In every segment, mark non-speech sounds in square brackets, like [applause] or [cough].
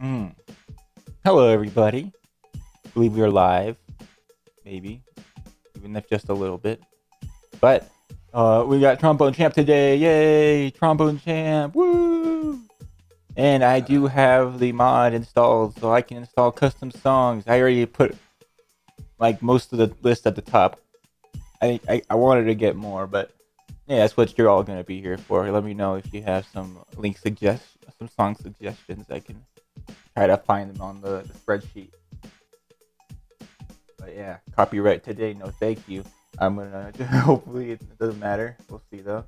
mm. [coughs] Hello, everybody. believe we are live, maybe, even if just a little bit. But uh, we got trombone champ today. Yay, trombone champ! Woo! And I do have the mod installed, so I can install custom songs. I already put like most of the list at the top. I I, I wanted to get more, but yeah, that's what you're all gonna be here for. Let me know if you have some link suggest some song suggestions. I can try to find them on the, the spreadsheet. But yeah, copyright today. No, thank you. I'm gonna [laughs] hopefully it doesn't matter. We'll see though.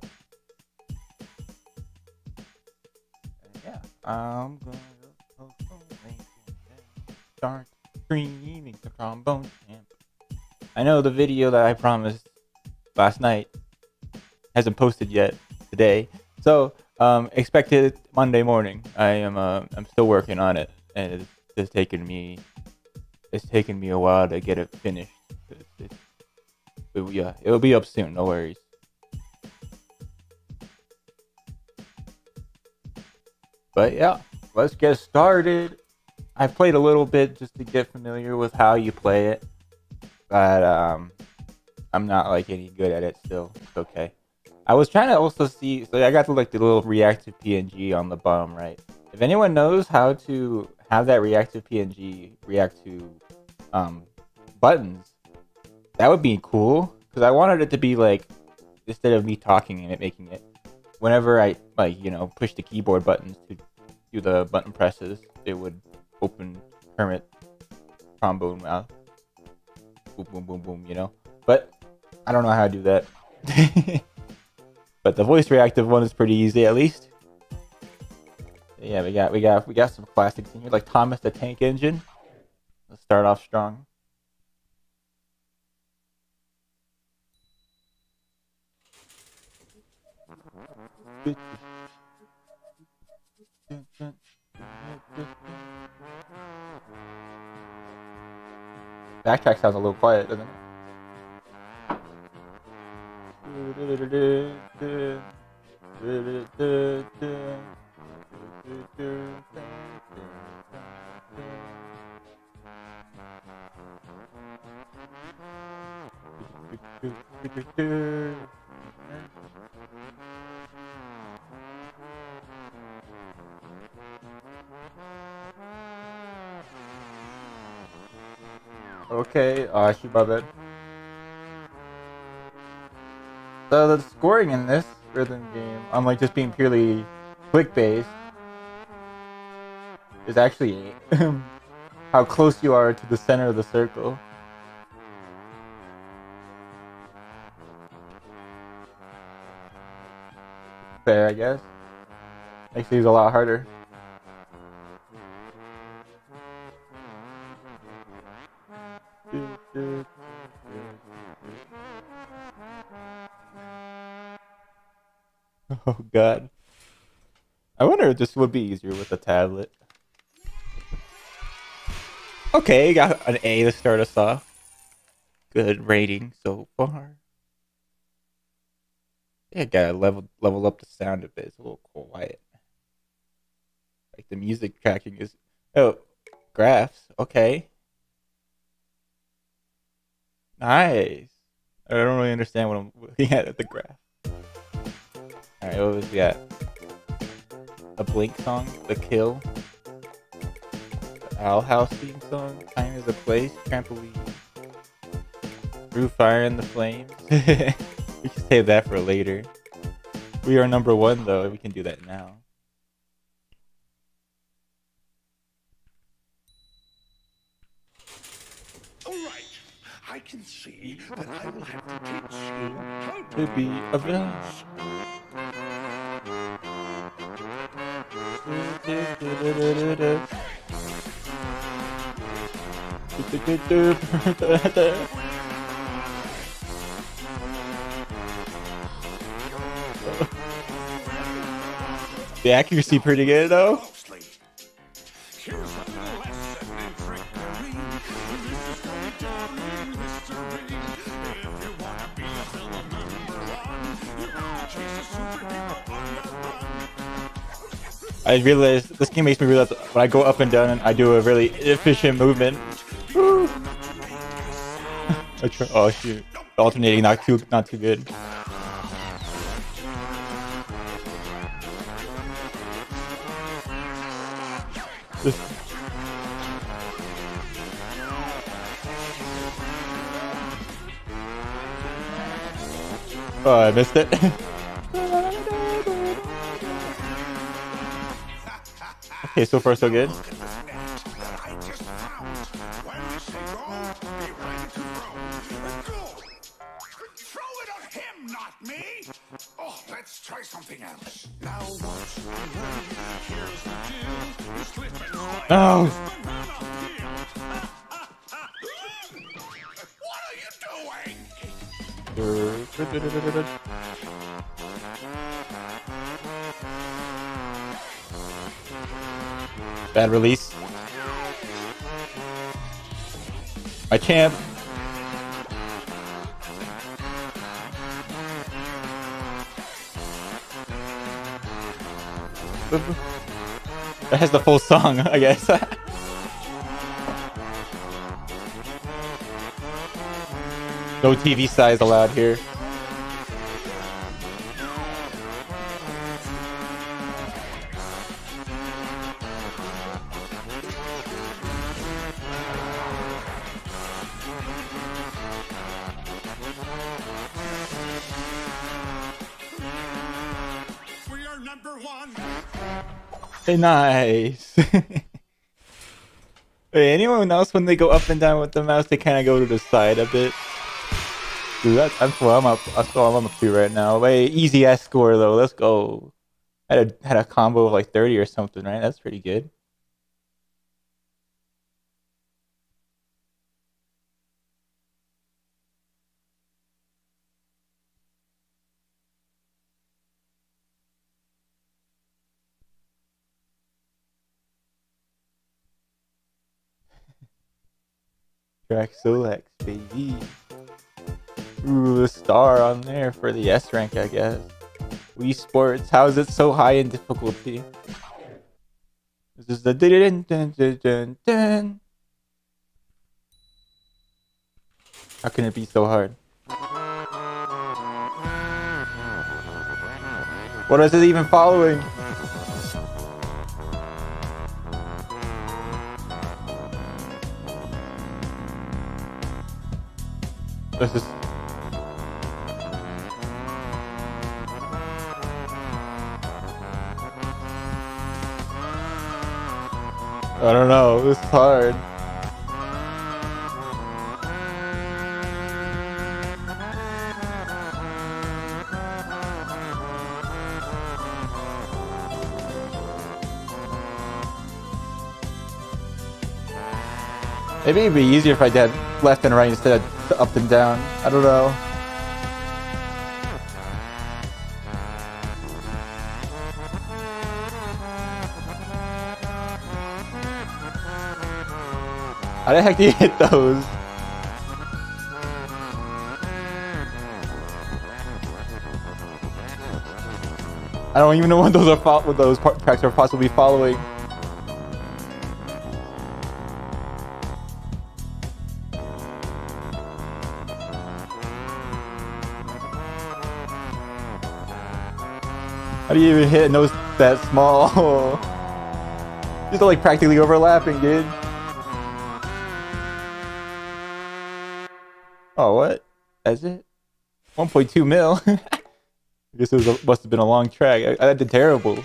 Yeah, I'm gonna start screaming the trombone champ. I know the video that I promised last night hasn't posted yet today. So um, expect it Monday morning. I am uh, I'm still working on it, and it's taken me it's taken me a while to get it finished. It, yeah, it'll be up soon. No worries. But yeah, let's get started. I played a little bit just to get familiar with how you play it, but um, I'm not like any good at it still. It's okay. I was trying to also see, so I got like the little reactive PNG on the bottom right. If anyone knows how to have that reactive PNG react to um, buttons, that would be cool. Because I wanted it to be like, instead of me talking and it making it, whenever I like, you know, push the keyboard buttons to do the button presses, it would open Kermit trombone mouth. Boom, boom, boom, boom, you know? But I don't know how to do that. [laughs] But the voice reactive one is pretty easy at least. Yeah, we got we got we got some classics in here like Thomas the Tank Engine. Let's start off strong. Backtrack sounds a little quiet, doesn't it? Okay, uh, I shoot my bed. So the scoring in this rhythm game, unlike just being purely quick based, is actually [laughs] how close you are to the center of the circle. Fair, I guess. Makes these a lot harder. [laughs] Oh god. I wonder if this would be easier with a tablet. Okay, got an A to start us off. Good rating so far. Yeah, gotta level level up the sound a bit. It's a little quiet. Like the music tracking is oh graphs. Okay. Nice. I don't really understand what I'm looking at at the graph. Alright, what was that? A Blink song? The Kill? The Owl House theme song? Time is a place? Trampoline? Through Fire and the Flames? [laughs] we can save that for later. We are number one though, we can do that now. Alright, I can see that I will have to teach you how to To be a villain. The accuracy pretty good though. I realized this game makes me realize when I go up and down, and I do a really efficient movement. [laughs] Oh shoot, alternating not too not too good. Just- Oh, I missed it. [laughs] okay, so far so good. My champ. That has the full song, [laughs] I guess. [laughs] no TV size allowed here. Nice. [laughs] Hey, anyone else when they go up and down with the mouse, they kind of go to the side a bit. Dude, that's, that's what I'm up. That's what I'm up to right now. Wait, easy ass score though. Let's go. Had a had a combo of like 30 or something, right? That's pretty good. Select, baby. Ooh, the star on there for the S rank, I guess. Wii Sports, how is it so high in difficulty? This is the dun dun dun dun dun. How can it be so hard? What is it even following? This [laughs] is I don't know. Is hard. Maybe it'd be easier if I did left and right instead of up and down. I don't know. How the heck do you hit those? I don't even know what those are. What those tracks are possibly following. How do you even hit those that small? [laughs] These are like practically overlapping, dude. Oh, what? That's it? 1.2 mil? [laughs] I guess it was a, must have been a long track. I, I did terrible.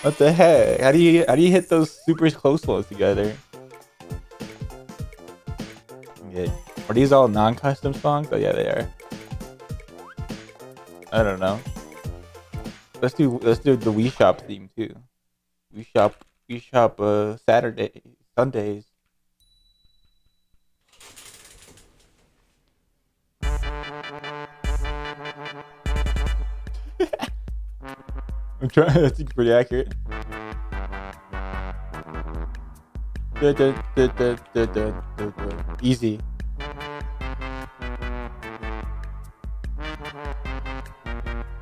What the heck? How do you how do you hit those super close ones together? Okay. Are these all non-custom songs? Oh yeah, they are. I don't know. Let's do let's do the Wii Shop theme too. We Shop we Shop uh Saturday Sundays. [laughs] I'm trying. [laughs] That's pretty accurate. Dun, dun, dun. Easy.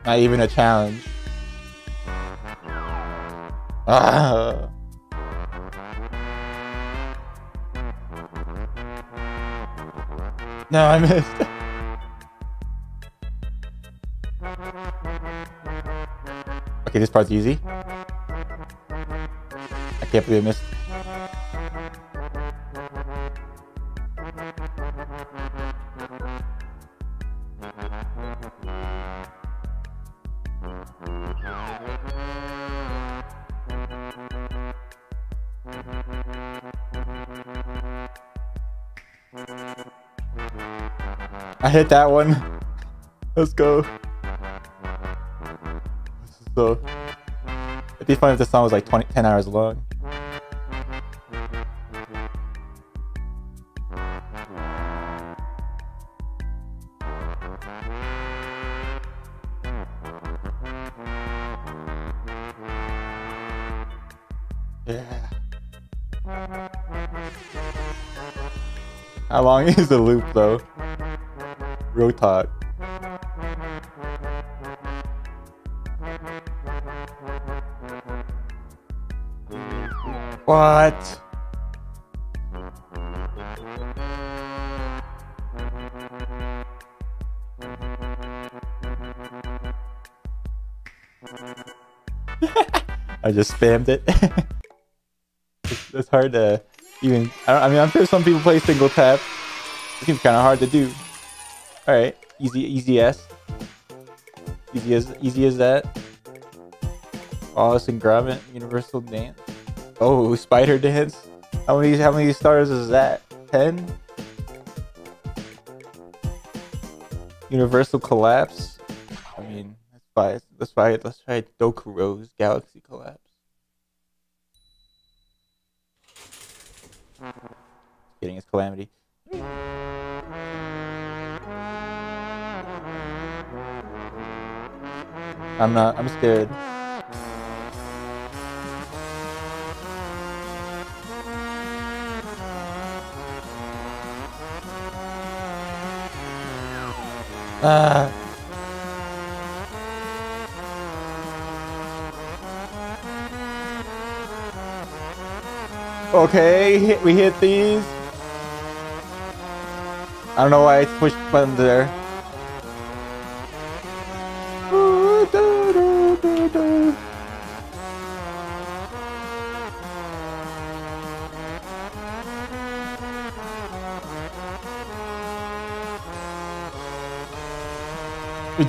Not even a challenge. Ah. No, I missed. [laughs] okay, this part's easy. I can't believe I missed. Hit that one. Let's go. So, it'd be funny if the song was like 20, 10 hours long. Yeah. How long [laughs] is the loop though? Real talk. What? [laughs] I just spammed it. it's, [laughs] it's hard to even. I, I mean, I'm sure some people play single tap. It seems kind of hard to do. All right, easy, easy S. Easy as easy as that. Wallace and Gromit Universal Dance. Oh, Spider Dance. How many how many stars is that? Ten. Universal Collapse. I mean, let's try let's try let's try Dokuro's Galaxy Collapse. Getting his calamity. I'm not. I'm scared. Ah. Okay, we hit these. I don't know why I pushed the button there.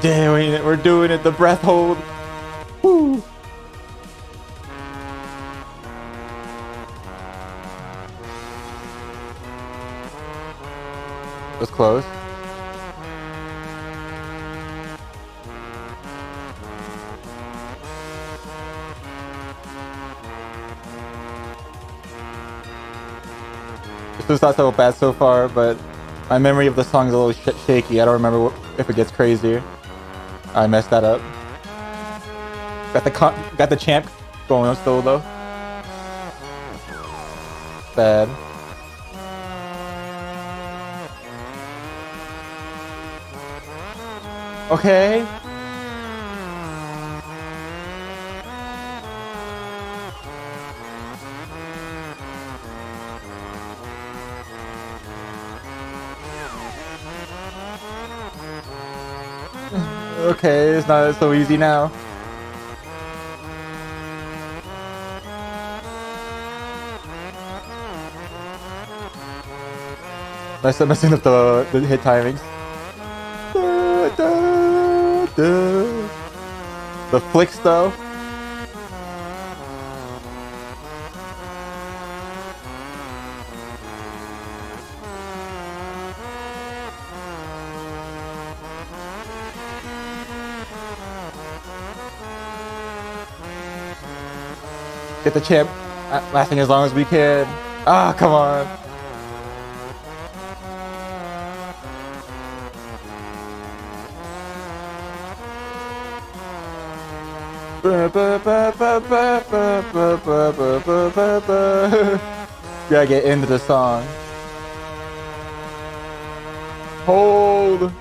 Doing it. We're doing it. The breath hold. Woo. Was close. This is not so bad so far, but my memory of the song is a little sh shaky. I don't remember if it gets crazier. I messed that up. Got the got the champ going on still though. Bad. Okay. Okay, it's not so easy now. Nice I'm messing up the, the hit timings. The flicks though. Get the chip. Uh, lasting as long as we can. Ah, come on. [laughs] Gotta get into the song. Hold.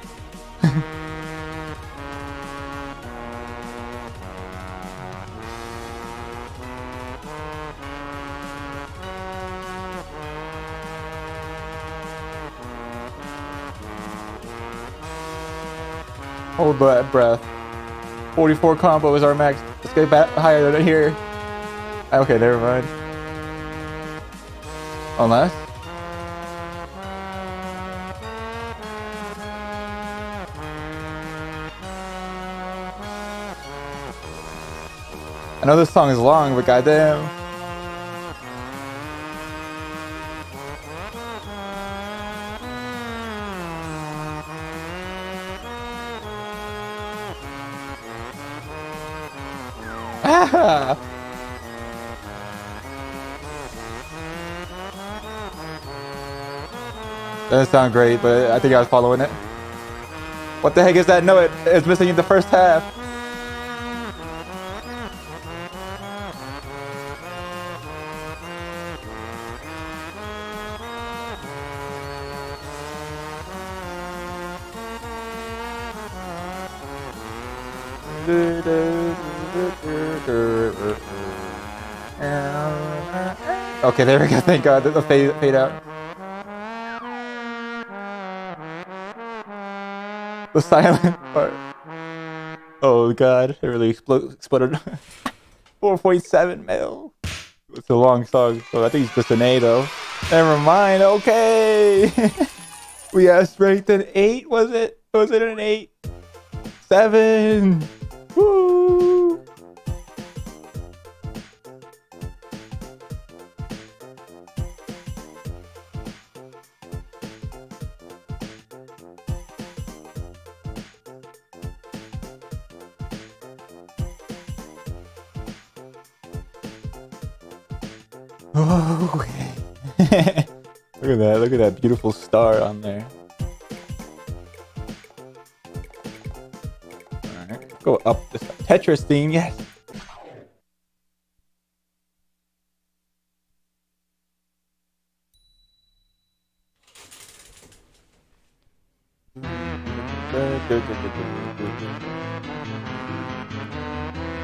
That breath. 44 combo is our max. Let's get back higher than here. Okay, never mind. Unless. I know this song is long, but goddamn. Doesn't sound great, but I think I was following it. What the heck is that note? It's missing in the first half. Okay, there we go. Thank God. The fade, fade out. The silent part. Oh god, it really exploded. [laughs] 4.7 mil. It's a long song, so I think it's just an A though. Never mind, okay! [laughs] we have strength an 8, was it? Was it an 8? 7! Look at that beautiful star on there. Go up this Tetris theme, yes.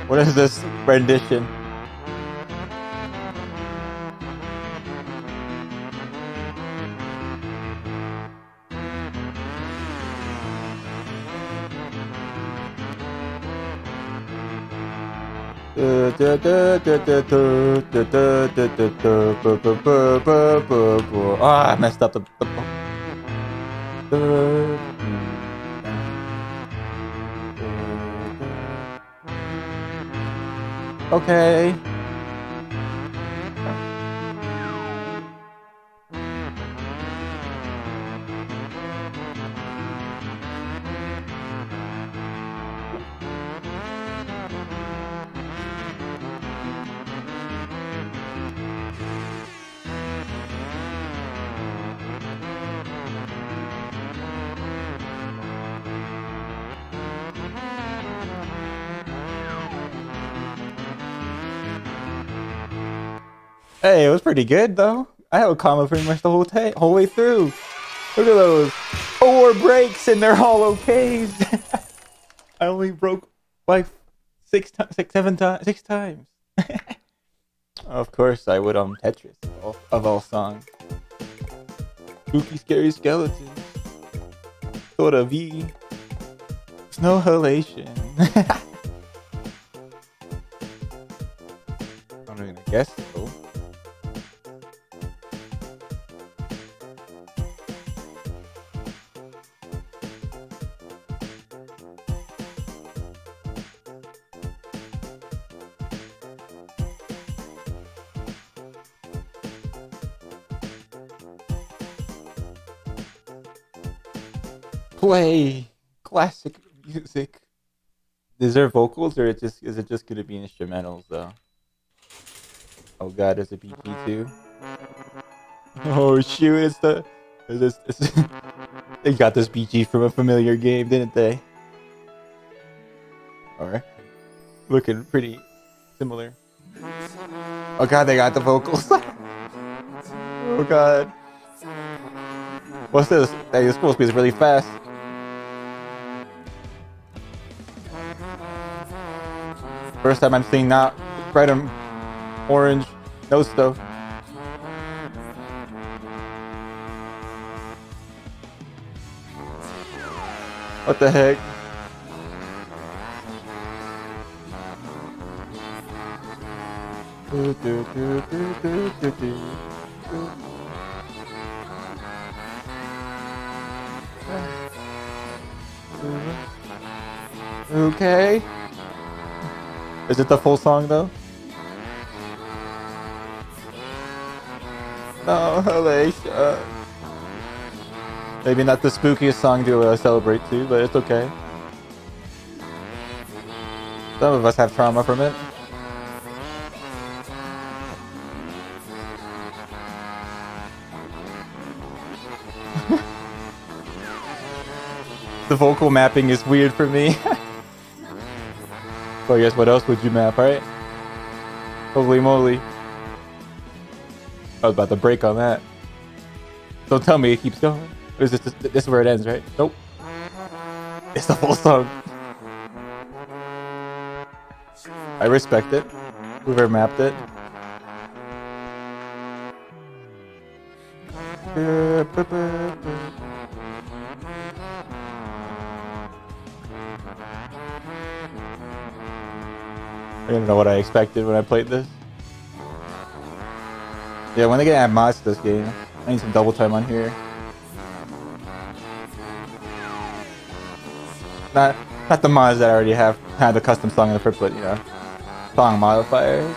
What is this rendition? Ah, I messed up the. okay. Pretty good though. I have a comma pretty much the whole whole way through. Look at those four breaks and they're all okays. [laughs] I only broke like six times, six, seven times, six times. of course, I would on Tetris of all, songs. Spooky, scary skeletons. Sort of V. Snow halation. [laughs] I'm gonna guess classic music. Is there vocals or it just is it just gonna be instrumentals though? Oh god, there's a BG too. Oh shoot, it's the is this, [laughs] they got this BG from a familiar game, didn't they? Alright. Looking pretty similar. Oh god, they got the vocals. [laughs] oh god. What's this? Hey, this supposed to be really fast. First time I'm seeing that red and orange nose stuff. What the heck? Do, do, do, do, do, do, do. Okay. Is it the full song though? No, Alicia. Maybe not the spookiest song to uh, celebrate to, but it's okay. Some of us have trauma from it. [laughs] the vocal mapping is weird for me. [laughs] so I guess what else would you map, right? Holy moly. I was about to break on that. Don't tell me it keeps going. Or is this, this, this is where it ends, right? Nope. It's the full song. I respect it. Whoever mapped it. Know what I expected when I played this. Yeah, when they get add mods to this game, I need some double time on here. Not not the mods that I already have had the custom song in the first, but you know, song modifiers.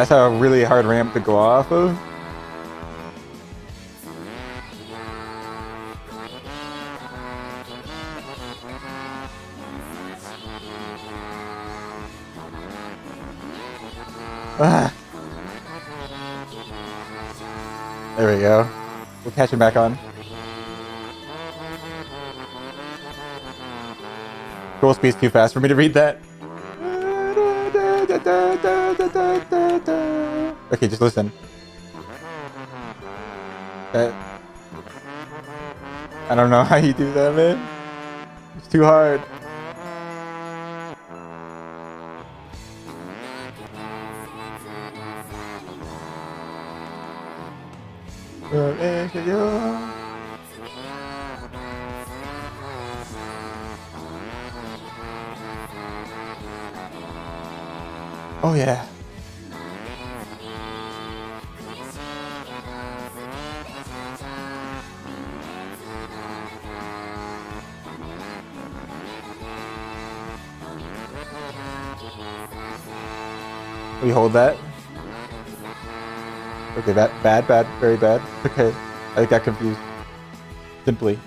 That's a really hard ramp to go off of. Ah. There we go. We'll catch him back on. Scroll speed's too fast for me to read that. Okay, just listen. That- I don't know how you do that, man. It's too hard. Hold that. Okay, that bad, bad, very bad. Okay, I got confused. Simply.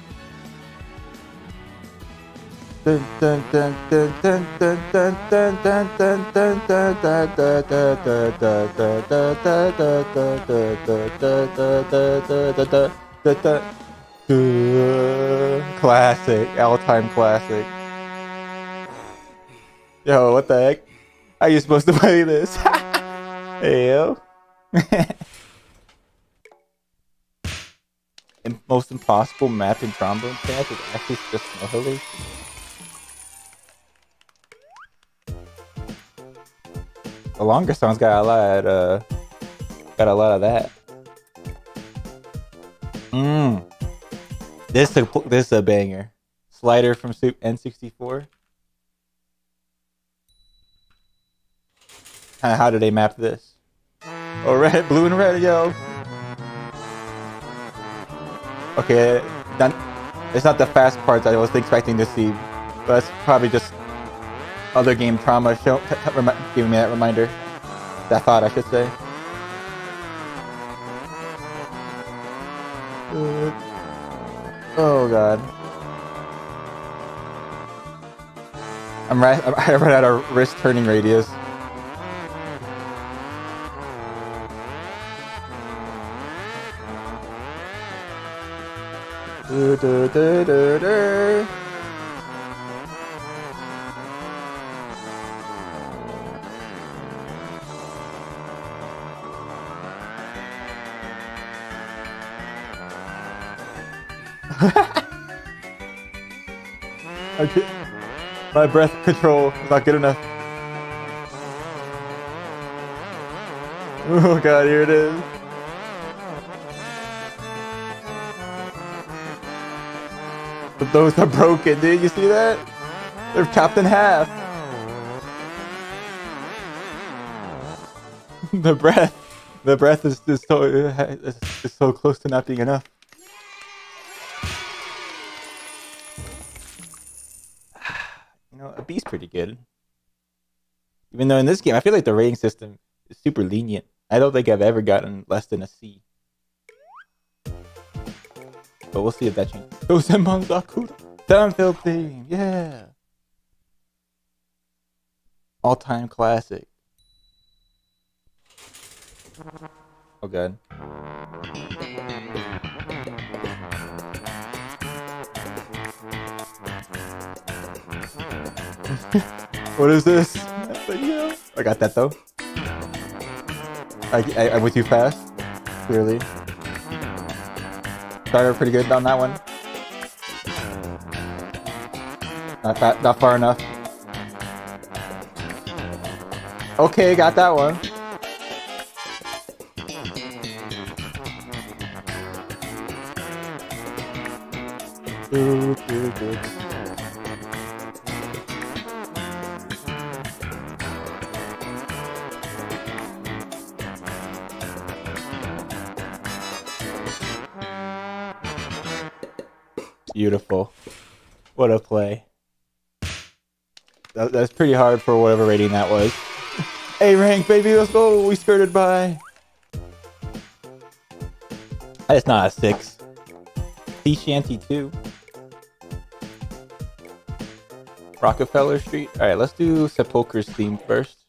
Classic, all-time classic. Yo, what the heck? How you supposed to play this? [laughs] And most impossible map in trombone champ is actually just annihilation. The longer song's got a lot, uh, got a lot of that. Mmm. This a this a banger. Slider from Soup N64. Kinda how do they map this? Oh, red, blue, and red, yo. Okay, it's not the fast parts I was expecting to see, but it's probably just other game trauma show, giving me that reminder. That thought, I should say. Oh god. I'm right. [laughs] I ran out of wrist turning radius. Do, do, do, do, do. Okay. My breath control is not good enough. [laughs] Oh god, here it is. Those are broken, dude. You see that? They're chopped in half. [laughs] the breath, the breath is just so is so close to not being enough. [sighs] You know, a B's pretty good. Even though in this game, I feel like the rating system is super lenient. I don't think I've ever gotten less than a C. But we'll see if that changes. [laughs] Dosenmon Sakura. Downfield theme, yeah. All time classic. Oh good. [laughs] what is this? I got that though. I, I, I went too fast, clearly. Started pretty good on that one. Not that, not far enough. Okay, got that one. Beautiful. What a play. That, that's pretty hard for whatever rating that was. [laughs] A rank, baby, let's go! We skirted by. It's not a 6. Sea Shanty 2. Rockefeller Street. Alright, let's do Sepulchre's theme first.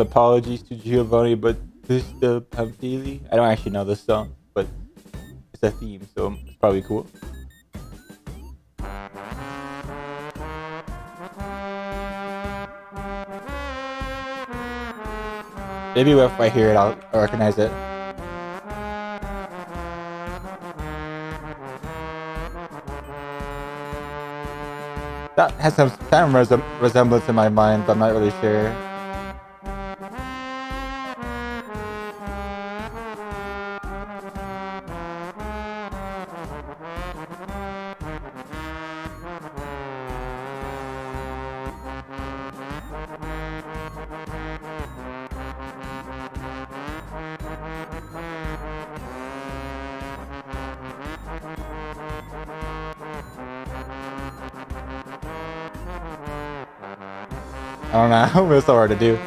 Apologies to Giovanni, but this the Pamphili. I don't actually know the song, but it's a theme, so it's probably cool. Maybe if I hear it, I'll recognize it. That has some kind resemblance in my mind, but I'm not really sure. [laughs] Know. it's so hard to do.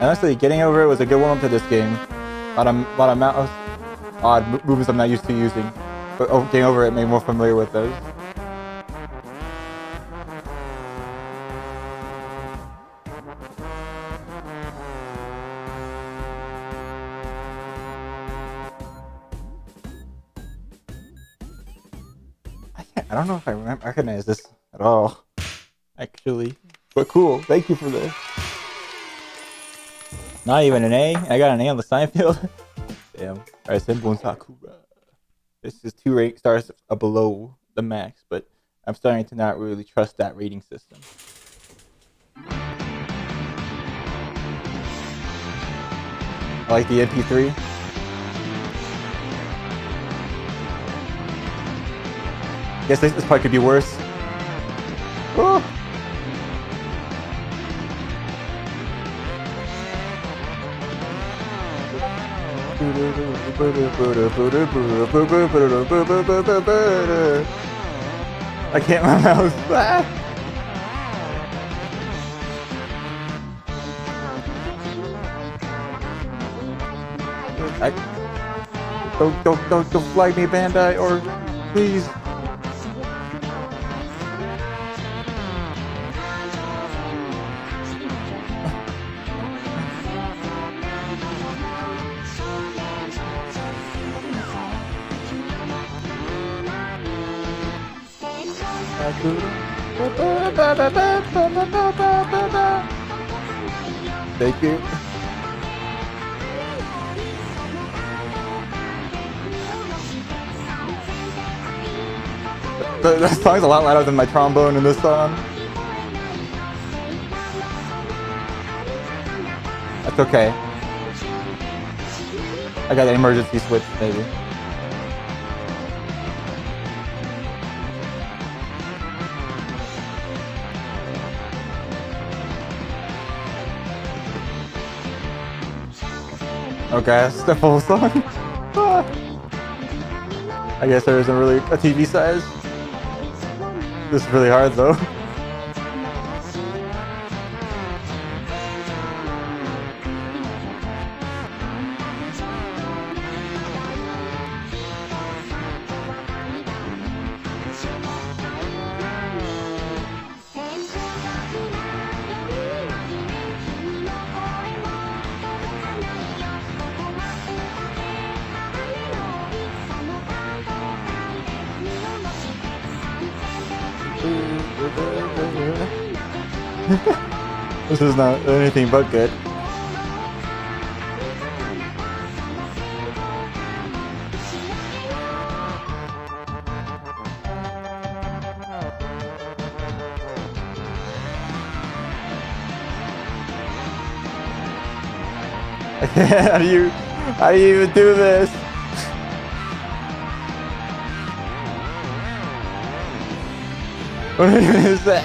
Honestly, getting over it was a good warm up to this game. A lot of, lot of mouse, odd movements I'm not used to using. But oh, getting over it made me more familiar with those. Thank you for this. Not even an A. I got an A on the sign field. [laughs] Damn. Alright, Senbon Sakura. This is two rate stars below the max, but I'm starting to not really trust that rating system. I like the MP3. Guess this, this part could be worse. Oh. I can't my mouse. [laughs] I don't don't don't don't flag me, Bandai, or please. The, the song's a lot louder than my trombone in this song. That's okay. I got an emergency switch, maybe. Okay, [laughs] that's the full song. [laughs] I guess there isn't really a TV size. This is really hard though. Not anything but good. [laughs] how do you how do you even do this? [laughs] Is that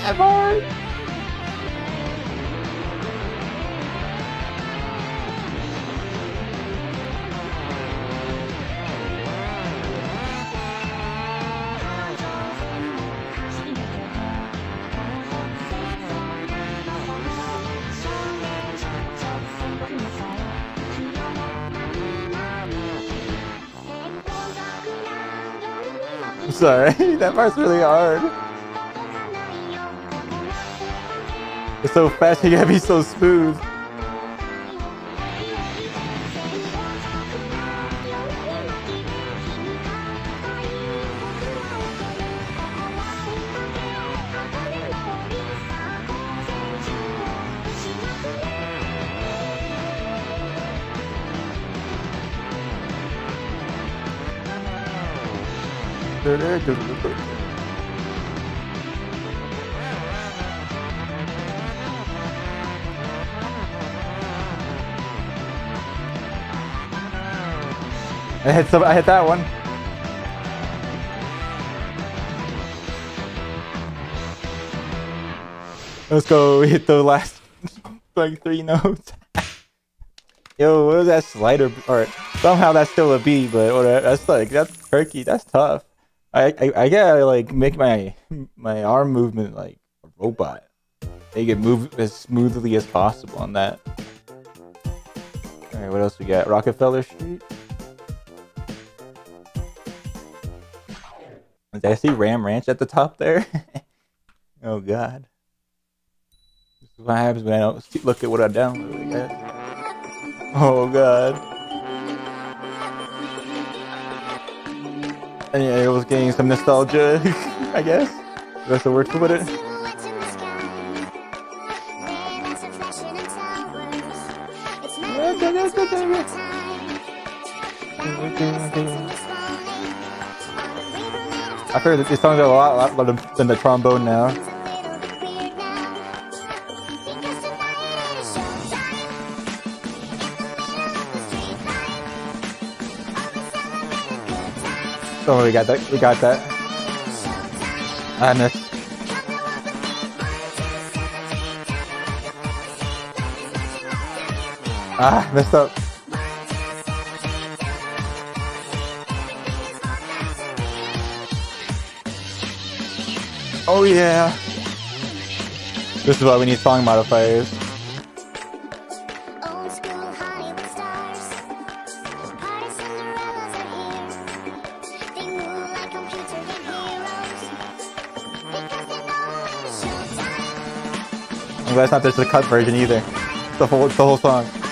Sorry, [laughs] that part's really hard. It's so fast, you gotta be so smooth. I hit some. I hit that one. Let's go [laughs] hit the last [laughs] like three notes. [laughs] Yo, what was that slider? Or somehow that's still a B, but whatever. That's like that's tricky. That's tough. I, I I gotta like make my my arm movement like a robot. Make it move as smoothly as possible on that. All right, what else we got? Rockefeller Street. Did I see Ram Ranch at the top there? [laughs] oh god. This is what happens when I don't look at what I downloaded. Guess. Oh god. And yeah, it was getting some nostalgia, [laughs] I guess. That's the word to put it. These songs are a lot, lot better than the trombone now. Oh, we got that. We got that. I missed. Ah, messed up. Oh yeah. This is why we need song modifiers. I'm glad it's not just a cut version either. It's the whole, it's the whole song.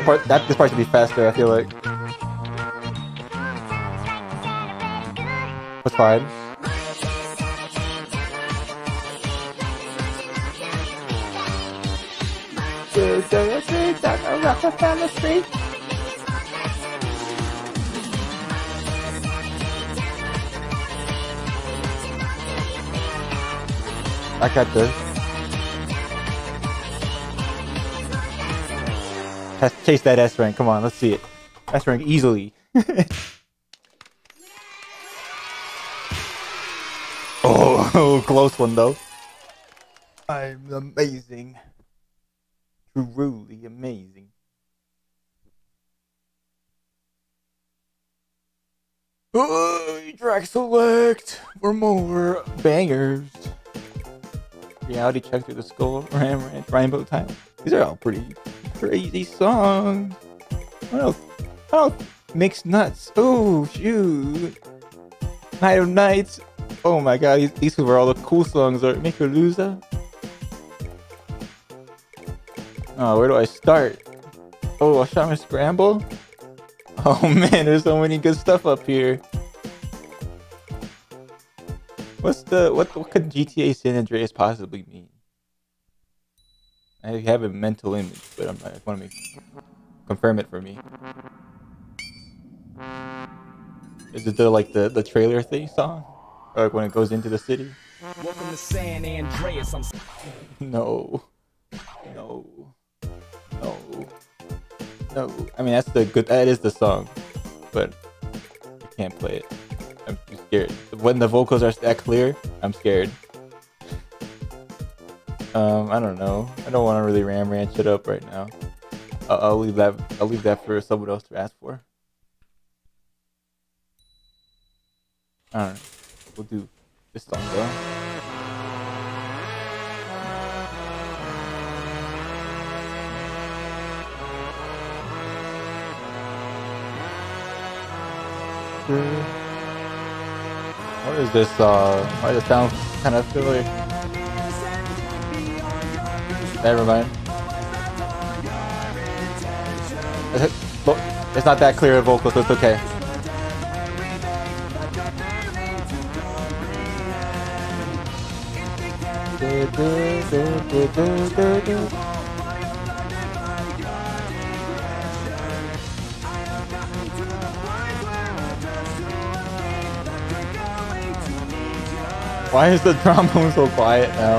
Part that this part should be faster. I feel like. That's fine? I got this. Chase that S rank. Come on, let's see it. S rank easily. [laughs] oh, [laughs] close one though. I'm amazing. Truly amazing. Oh, track select for more bangers. Reality check through the skull, Ram Ranch, Rainbow Time. These are all pretty crazy songs. What else? Oh, mixed nuts. Oh, shoot. Night of Nights. Oh my god, these, were all the cool songs. Or Make Her Loser. Oh, where do I start? Oh, a Shaman Scramble? [laughs] Oh man, there's so many good stuff up here. What's the what what could GTA San Andreas possibly mean? I have a mental image, but I'm, I want to make confirm it for me. Is it the like the the trailer thing song, or like when it goes into the city? Welcome to San Andreas. I'm [laughs] No, no, no, no. I mean that's the good. That is the song, but I can't play it. I'm scared. When the vocals are that clear, I'm scared. Um, I don't know. I don't want to really ram ranch it up right now. I'll, I'll leave that. I'll leave that for someone else to ask for. All right, we'll do this song though. What is this? Uh, why does sound kind of silly? Never mind. It's not that clear a vocal, so it's okay. Why is the trombone so quiet now?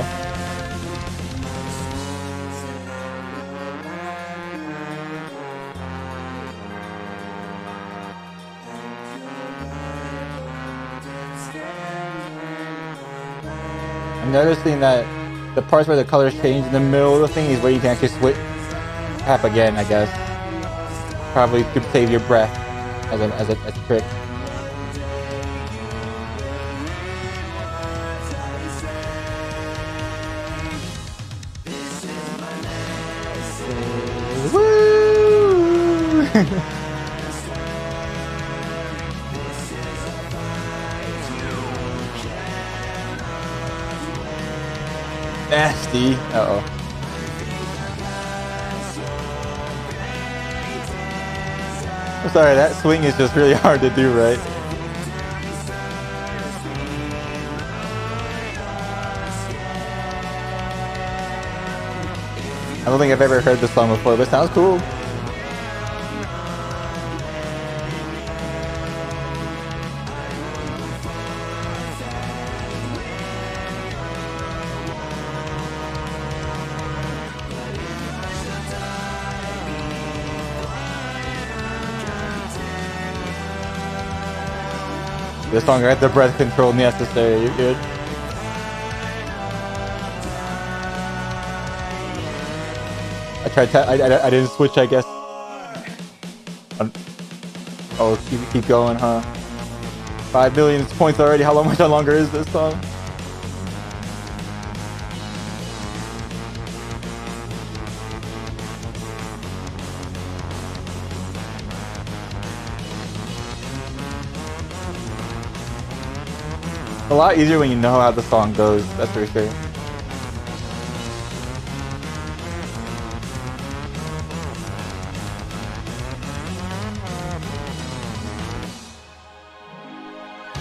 I'm noticing that the parts where the colors change in the middle of the thing is where you can actually switch tap again, I guess. Probably to save your breath as a as a, as a trick. Sorry, that swing is just really [laughs] hard to do, right? I don't think I've ever heard this song before, but it sounds cool. This song got the breath control necessary. You're good. I tried. I, I I didn't switch. I guess. Um, Oh, keep, keep going, huh? Five million points already. How long much longer is this song? Lot easier when you know how the song goes, that's for sure.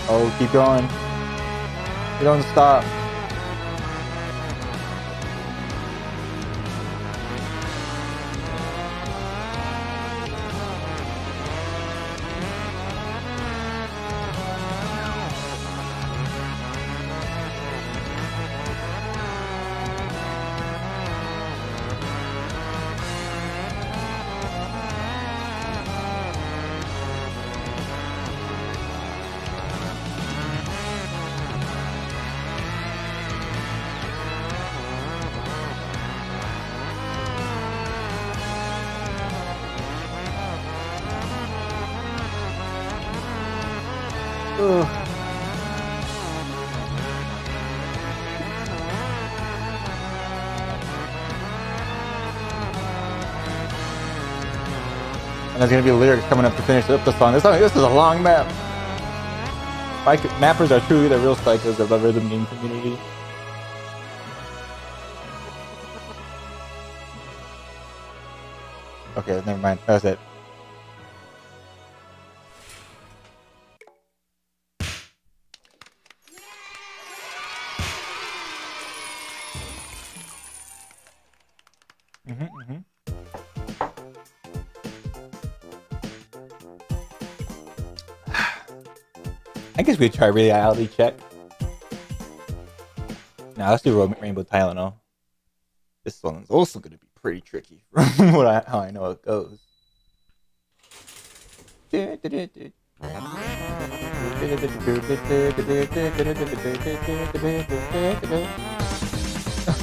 Oh, keep going. You don't stop. There's gonna be lyrics coming up to finish up the song. This, song, this is a long map. Like, mappers are truly the real psychos of the rhythm game community. Okay, never mind. That's it. Guess we try reality check. Now let's do Rainbow Tylenol. This one's also going to be pretty tricky [laughs] from what I, how I know it goes. [laughs]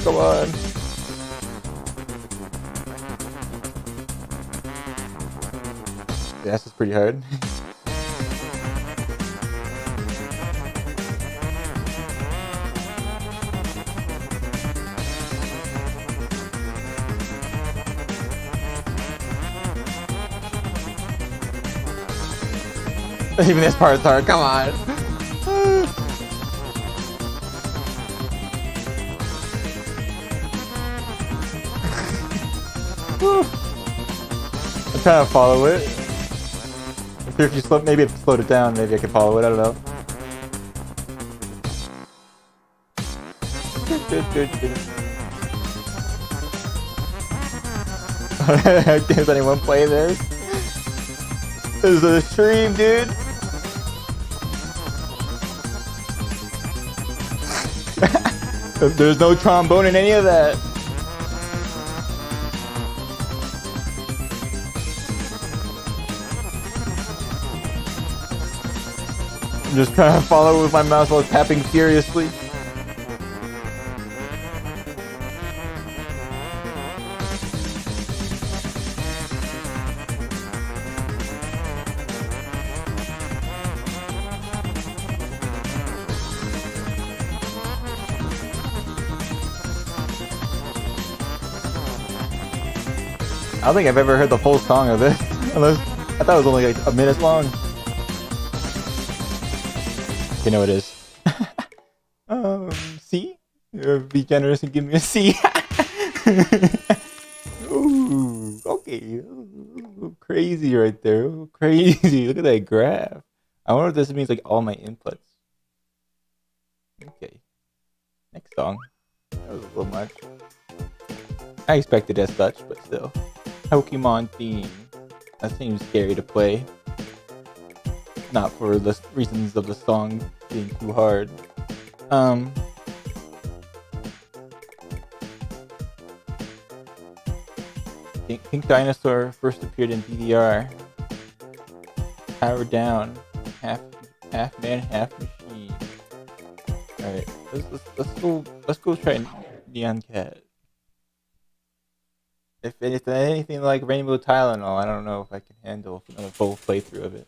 Come on. This is pretty hard. [laughs] [laughs] Even this part's hard. Come on. I'm trying to follow it. If you slow, maybe if you slowed it down, maybe I could follow it. I don't know. [laughs] [laughs] Does anyone play this? This is a stream, dude. There's no trombone in any of that. I'm just trying to follow with my mouse while tapping furiously. Don't think I've ever heard the full song of this. [laughs] Unless I thought it was only like a minute long. You know it is. [laughs] um, C? Be generous and give me a C. [laughs] Ooh, okay. Ooh, crazy right there. Ooh, crazy. Look at that graph. I wonder if this means like all my inputs. Okay. Next song. That was a little much. I expected as such, but still. Pokemon theme. That seems scary to play. Not for the reasons of the song being too hard. Um. Pink, Dinosaur first appeared in DDR. Power down. Half half man, half machine. Alright, let's, let's let's go let's go try Nyan Cat. If it's anything like Rainbow Tylenol, I don't know if I can handle a full playthrough of it.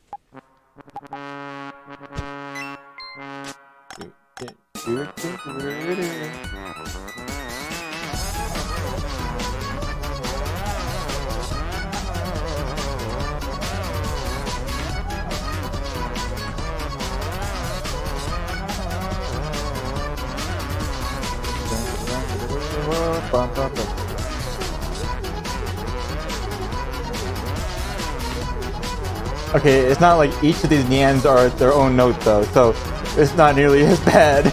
Okay, it's not like each of these Nyans are their own note though, so it's not nearly [laughs] as bad.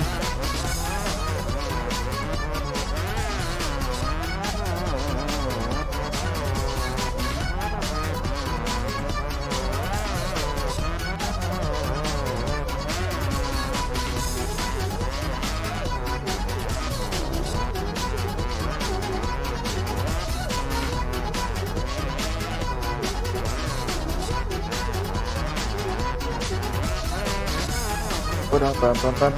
I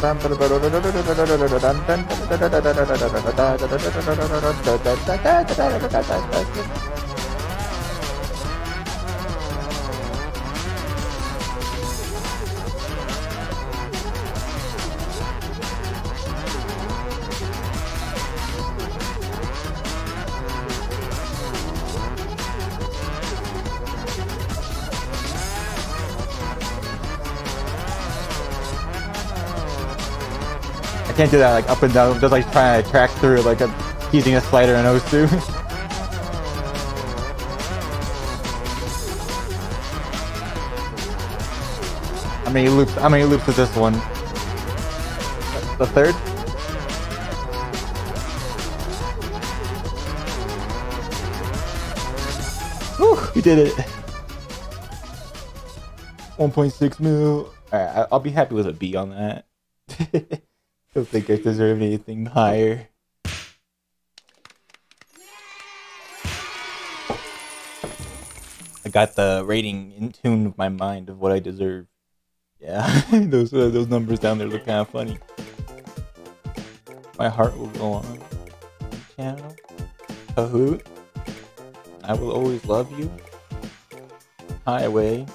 can't do that like up and down, just like trying to track through like a using a slider and O2. [laughs] how many loops? How many loops is this one? The third? Whew, we did it. 1.6 mil. Alright, I'll be happy with a B on that. [laughs] Don't think I deserve anything higher. I got the rating in tune with my mind of what I deserve. Yeah, [laughs] those uh, those numbers down there look kind of funny. My heart will go on. Channel, Kahoot. I will always love you. Highway.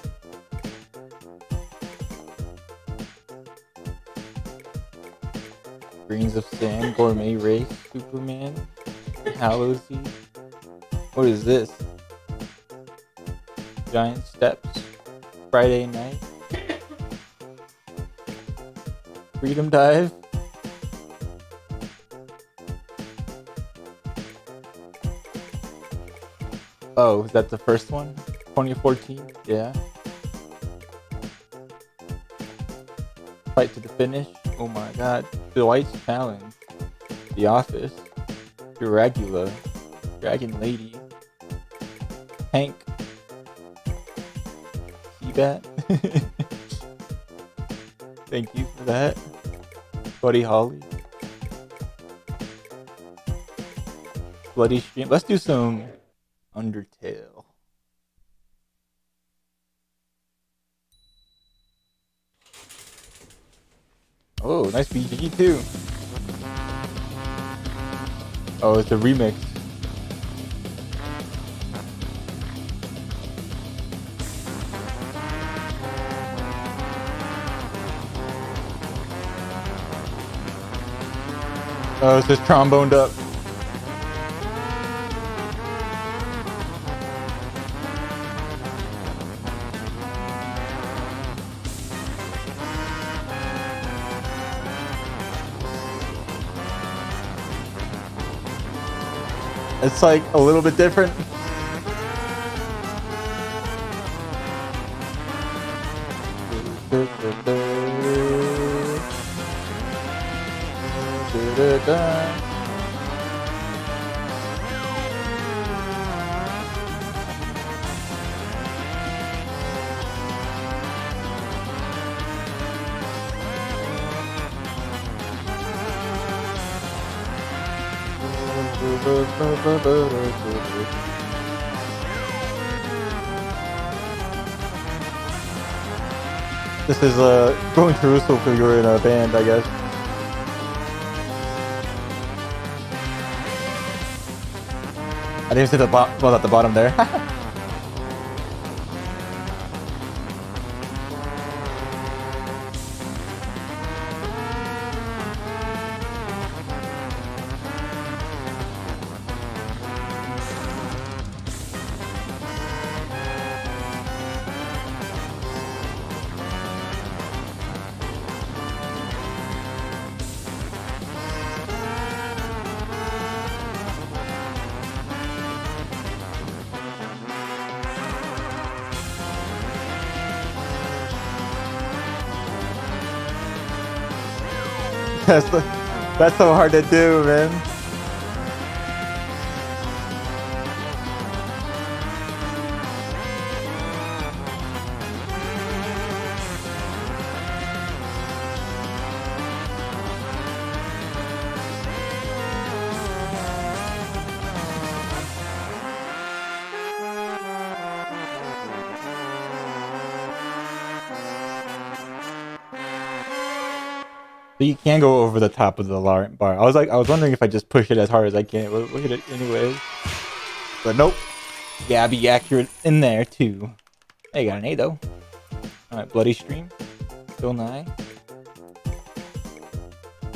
Greens of Sand, Gourmet Race, Superman, Hallowsy. What is this? Giant Steps, Friday Night, Freedom Dive. Oh, is that the first one? 2014? Yeah. Fight to the finish. Oh my god. Dwight's Challenge. The Office. Dragula. Dragon Lady. Hank. Seabat. [laughs] Thank you for that. Buddy Holly. Bloody Stream. Let's do some Undertale. Oh, nice BG too. Oh, it's a remix. Oh, it's just tromboned up. It's like a little bit different. This is uh, going through so if you're in a band, I guess. I didn't see the bo- well at the bottom there. [laughs] [laughs] that's so hard to do, man. Can go over the top of the bar. I was like, I was wondering if I just push it as hard as I can. We'll, hit it anyways. But nope. Yeah, be accurate in there too. Hey, got an A though. Alright, Bloody Stream. Still nine.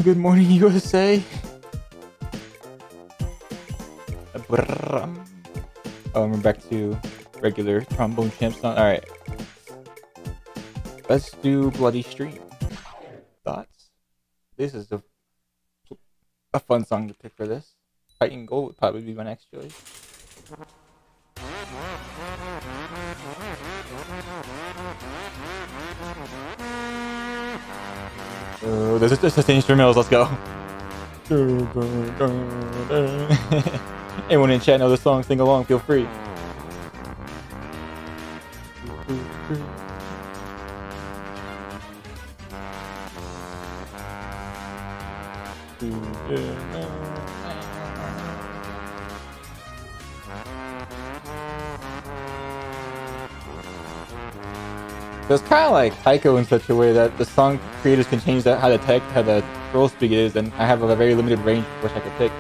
Good morning, USA. Oh, we're back to regular trombone champ song. Alright. Let's do Bloody Stream. This is a a fun song to pick for this. Fighting Gold would probably be my next choice. Oh, this is just instrumentals. Let's go. [laughs] Anyone in chat know the song? Sing along. Feel free. So it's kind of like Taiko in such a way that the song creators can change that how the tech, how the scroll speed is, and I have a very limited range which I could pick.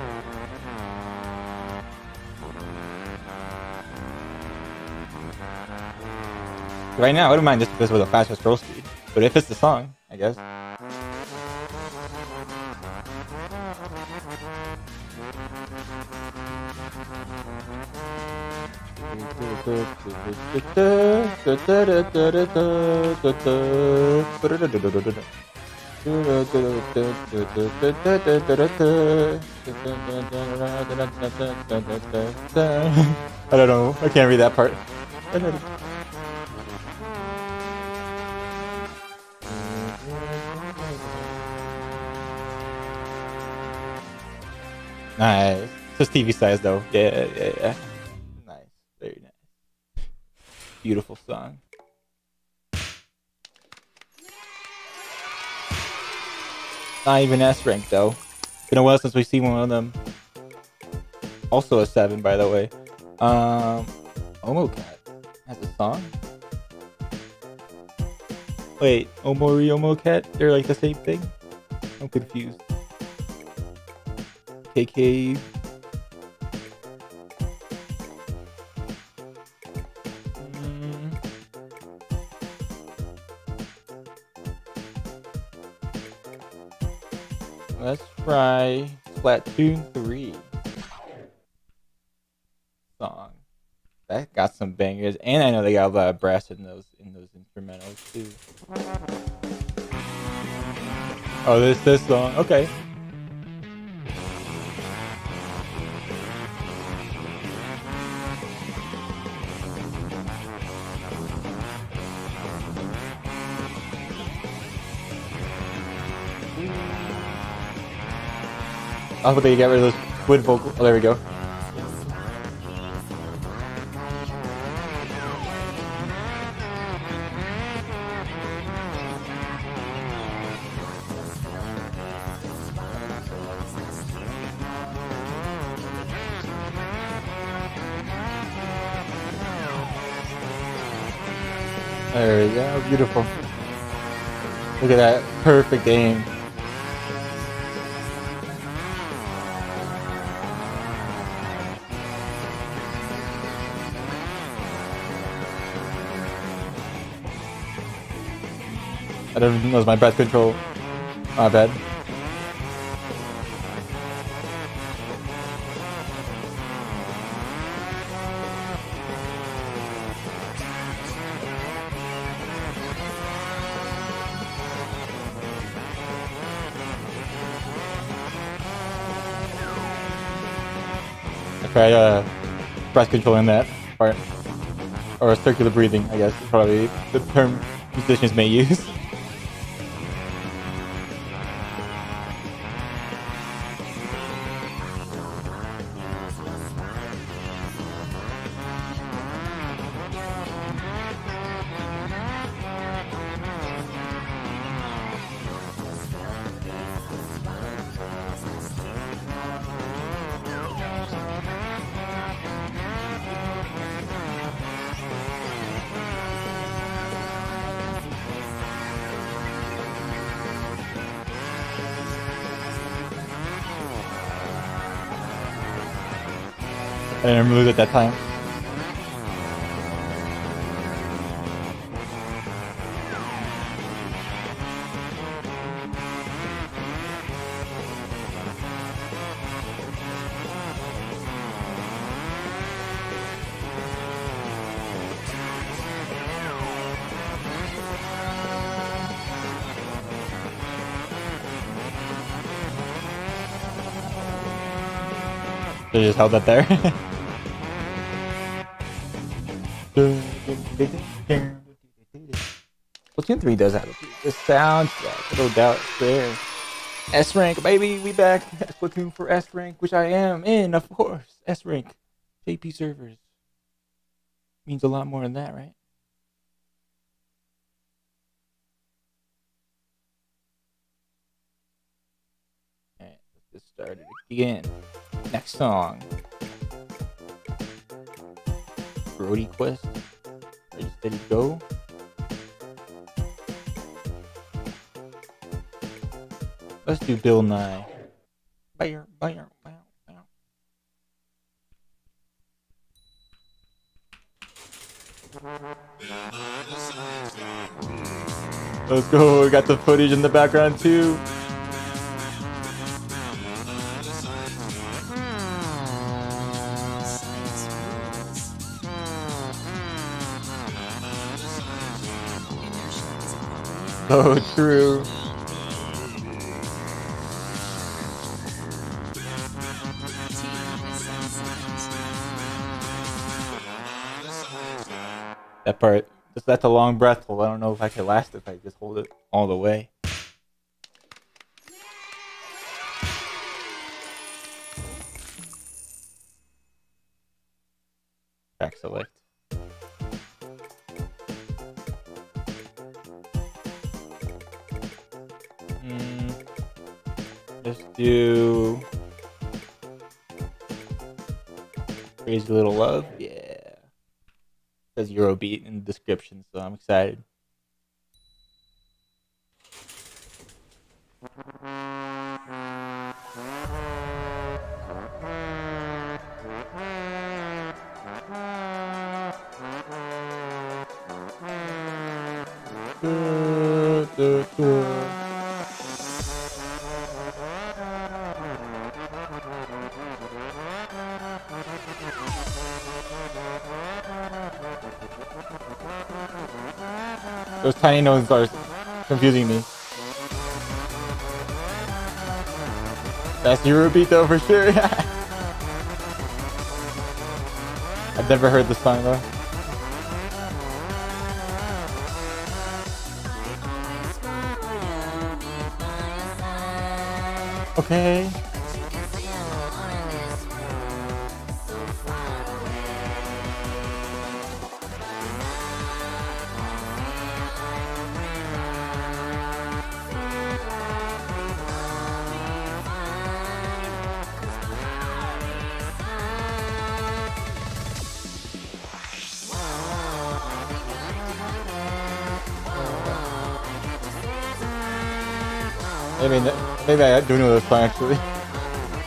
Right now, I wouldn't mind just because with a faster scroll speed, but if it's the song, I guess. I don't know. I can't read that part. Nice. Just TV size though. Yeah, yeah, yeah. Beautiful song. Not even S rank though. Been a while since we've seen one of them. Also a seven, by the way. Um, Omocat has a song. Wait, Omori Omocat? They're like the same thing? I'm confused. KK. Try Splatoon 3 song. That got some bangers, and I know they got a lot of brass in those in those instrumentals too. Oh, this this song. Okay. I hope they get rid of those wood vocal. Oh, there we go. There we go. Beautiful. Look at that. Perfect aim. Don't know my breath control. My bad. Tried uh, breath control in that part. Or circular breathing, I guess, probably the term musicians may use. [laughs] at that time. They just held that there. [laughs] Splatoon 3 does have the soundtrack, no doubt there. S rank, baby, we back. Splatoon for S rank, which I am in, of course. S rank, JP servers means a lot more than that, right? Alright, let's get started again. Next song. Brody Quest. Ready, steady, go. Let's do Bill Nye. Bam, bam, bam, bam. Let's go. We got the footage in the background too. So true. That part, just that's a long breath hold. I don't know if I could last if I just hold it all the way. Track select. Do Crazy Little Love. Yeah says Eurobeat in the description, so I'm excited. [laughs] Those tiny notes are confusing me. That's Eurobeat though for sure. [laughs] I've never heard this song though. Okay. I mean, maybe I do know this song actually.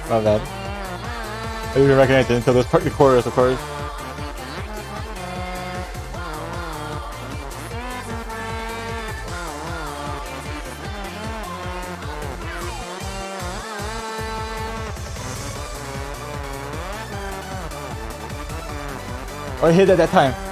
Not bad. I didn't recognize it until this part, the chorus, of course. Oh, I hit at that time.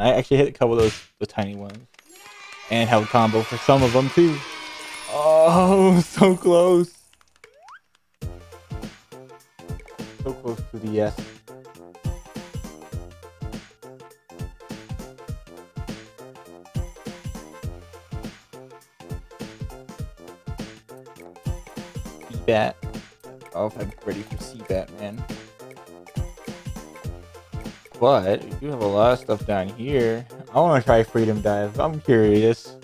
One. I actually hit a couple of those, the tiny ones, and held combo for some of them too. Oh, [laughs] so close. But do have a lot of stuff down here. I want to try Freedom Dive. I'm curious.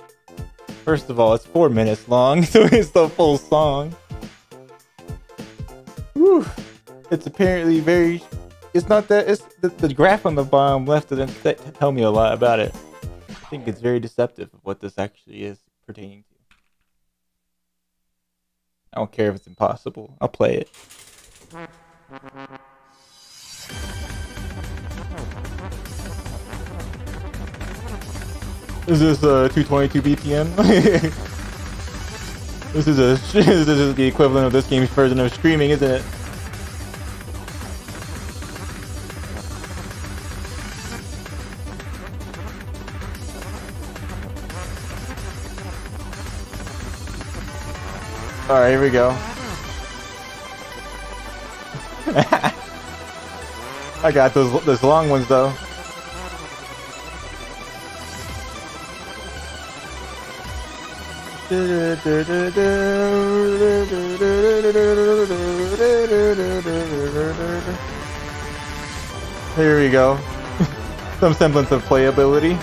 First of all, it's four minutes long, [laughs] so it's the full song. Whew. It's apparently very. It's not that. It's the, the graph on the bottom left doesn't tell me a lot about it. I think it's very deceptive of what this actually is pertaining to. I don't care if it's impossible. I'll play it. Is this uh 222 BPM? [laughs] this is a [laughs] this is the equivalent of this game's version of streaming, isn't it? All right, here we go. [laughs] I got those those long ones though. Here we go. [laughs] Some semblance of playability.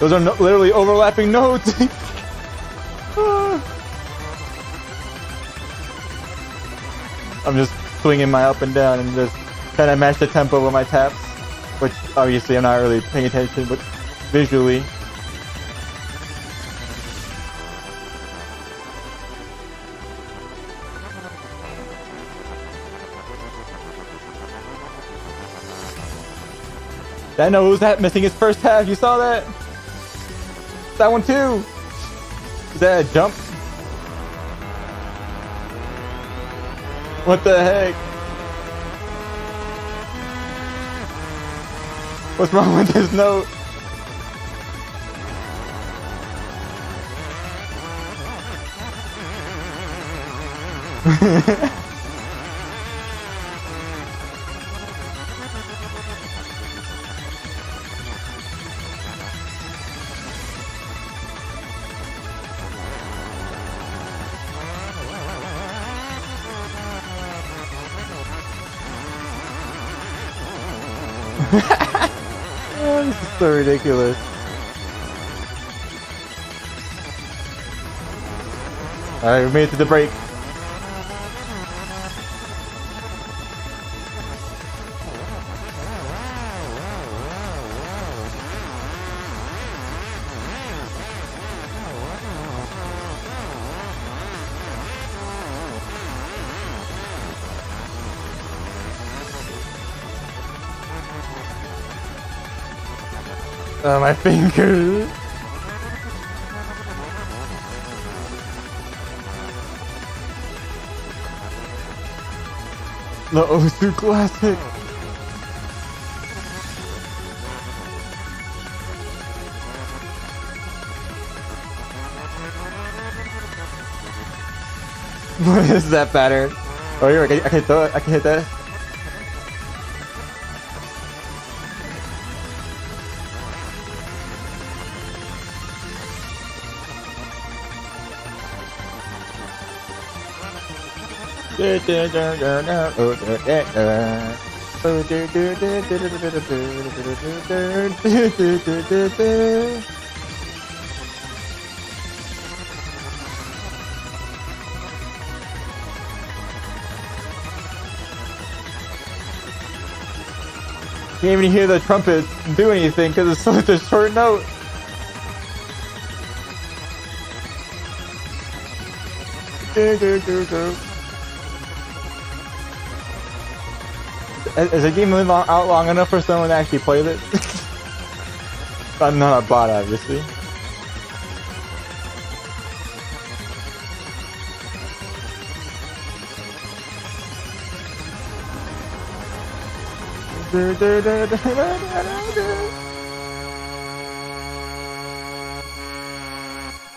Those are no- literally overlapping notes. [laughs] I'm just swinging my up and down and just trying to match the tempo with my taps, which obviously I'm not really paying attention, but visually. That knows that missing his first half. You saw that? That one too. Is that a jump? What the heck? What's wrong with this note? [laughs] so ridiculous. Alright, we made it to the break. My fingers. The Osu Classic. [laughs] What is that pattern? Oh, here, I can, I can throw it. I can hit that. Can't even hear the trumpet do anything because it's [laughs] such a short note. Is the game live out long enough for someone to actually play this? [laughs] I'm not a bot, obviously.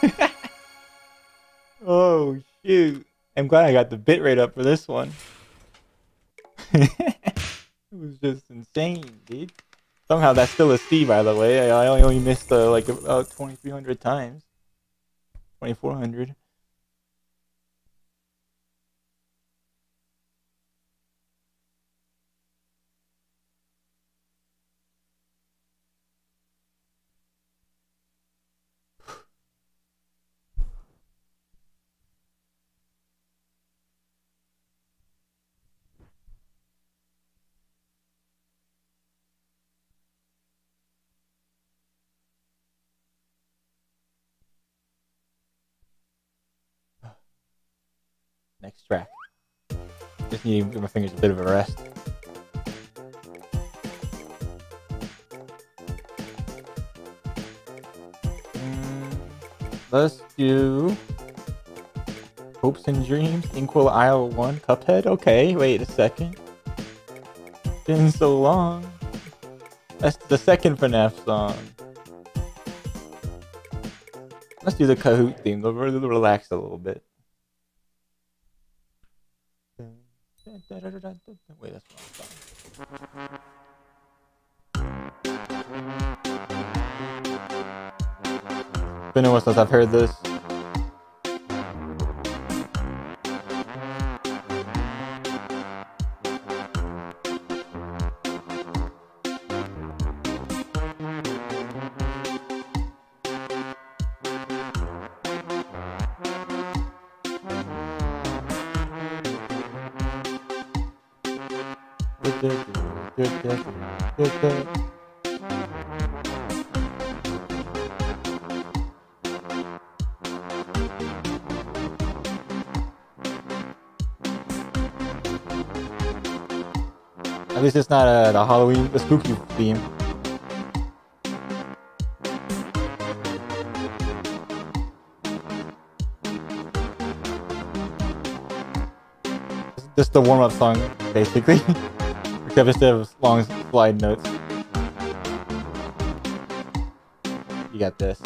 [laughs] oh shoot! I'm glad I got the bitrate up for this one. [laughs] was just insane, dude. Somehow that's still a C, by the way. I, I only missed uh, like about 2,300 times, 2,400. Next track. Just need to give my fingers a bit of a rest. Mm, Let's do Hopes and Dreams, Inkwell Isle 1, Cuphead. Okay, wait a second. Been so long. That's the second FNAF song. Let's do the Kahoot theme. We'll relax a little bit. Wait, that's wrong song. Been a while since I've heard this. Not uh, the Halloween, the spooky theme. Just the warm-up song, basically. [laughs] Except instead of long slide notes. You got this.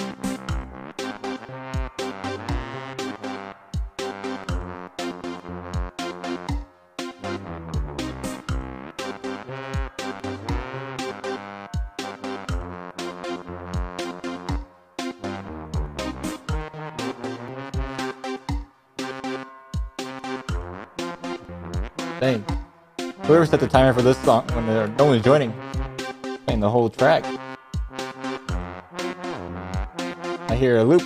the timer for this song when they're only joining. playing the whole track. I hear a loop.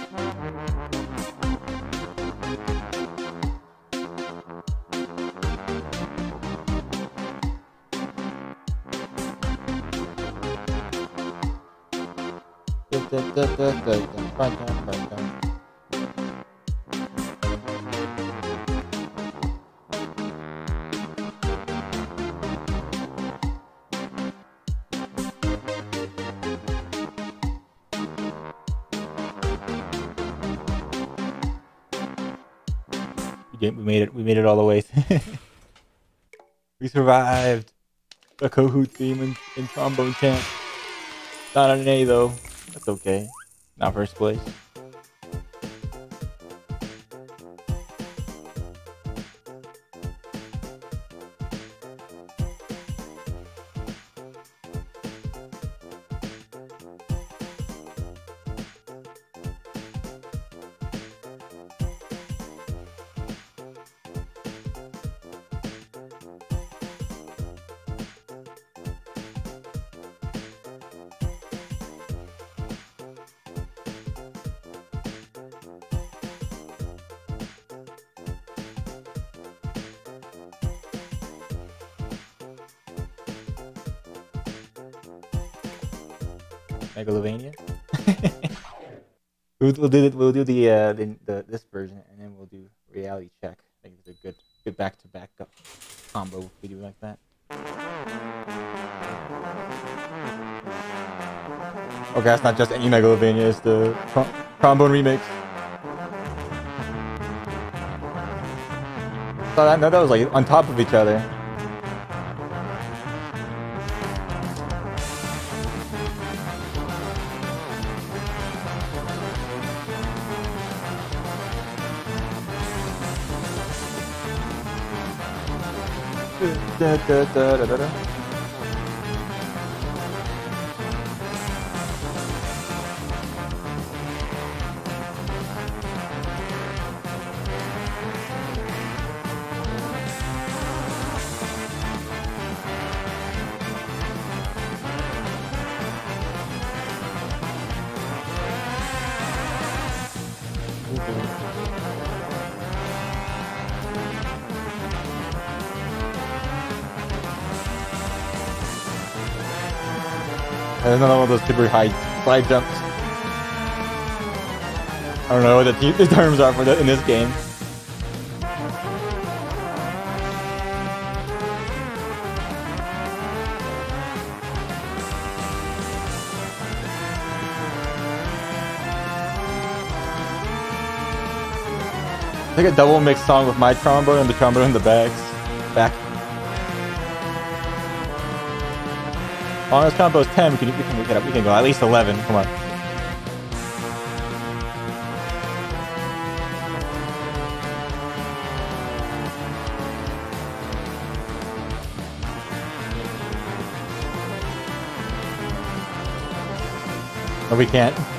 da, da, da, da, da, da, da, da. Survived the Kahoot theme and, trombone champ. Not an A though. That's okay. Not first place. We'll, do the, we'll do the, uh, the the this version and then we'll do reality check. I think it's a good good back to back combo if we do like that. Okay, that's not just any Megalovania, it's the Trom- Trombone remix. Thought I know that was like on top of each other. Da, da, da, da, da, those super high slide jumps. I don't know what the, the terms are for that in this game. Think a double mix song with my trombone and the trombone in the backs. Back. Oh, Honest combo is 10. We can, we can, we can, we can go at least 11. Come on. No, we can't.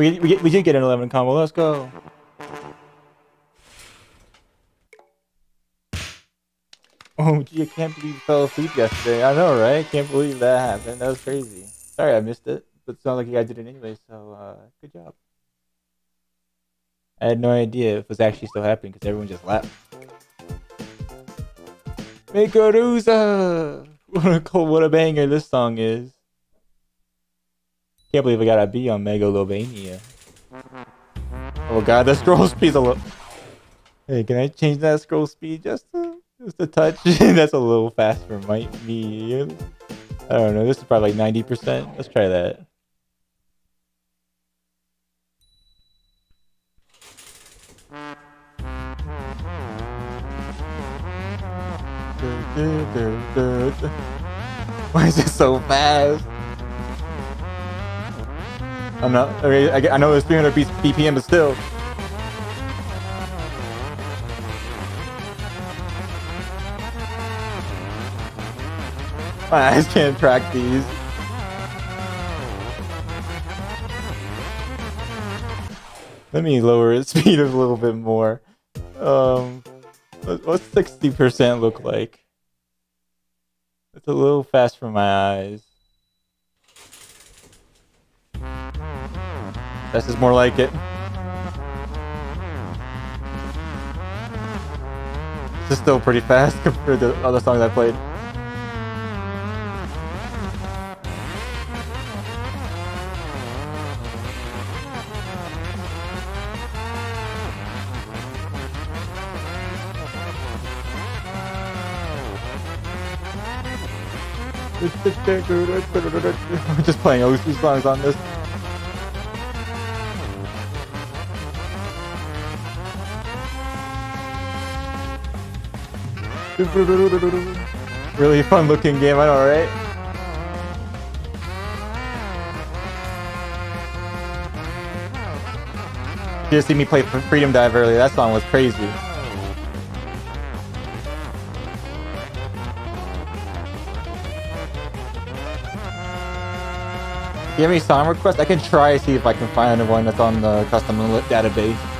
we, we, we did get an 11 combo. Let's go. Oh, gee, I can't believe you fell asleep yesterday. I know, right? Can't believe that happened. That was crazy. Sorry I missed it. But it sounds like you guys did it anyway, so uh, good job. I had no idea if it was actually still happening because everyone just left. Mikaruza! [laughs] What a what a banger this song is. Can't believe I got a B on Megalovania. Oh god, the scroll speed's a little. Hey, can I change that scroll speed just a, just a touch? [laughs] That's a little fast for my, me. I don't know. This is probably like 90%. Let's try that. [laughs] Why is it so fast? I'm not. I, mean, I, know it's 300 BPM, but still. My eyes can't track these. Let me lower its [laughs] speed a little bit more. Um, what's 60% look like? It's a little fast for my eyes. This is more like it. This is still pretty fast [laughs] compared to other songs I played. I'm [laughs] just playing Osu songs on this. [laughs] Really fun looking game, I know, right? You just see me play Freedom Dive earlier. That song was crazy. you have any song requests? I can try to see if I can find one that's on the custom database.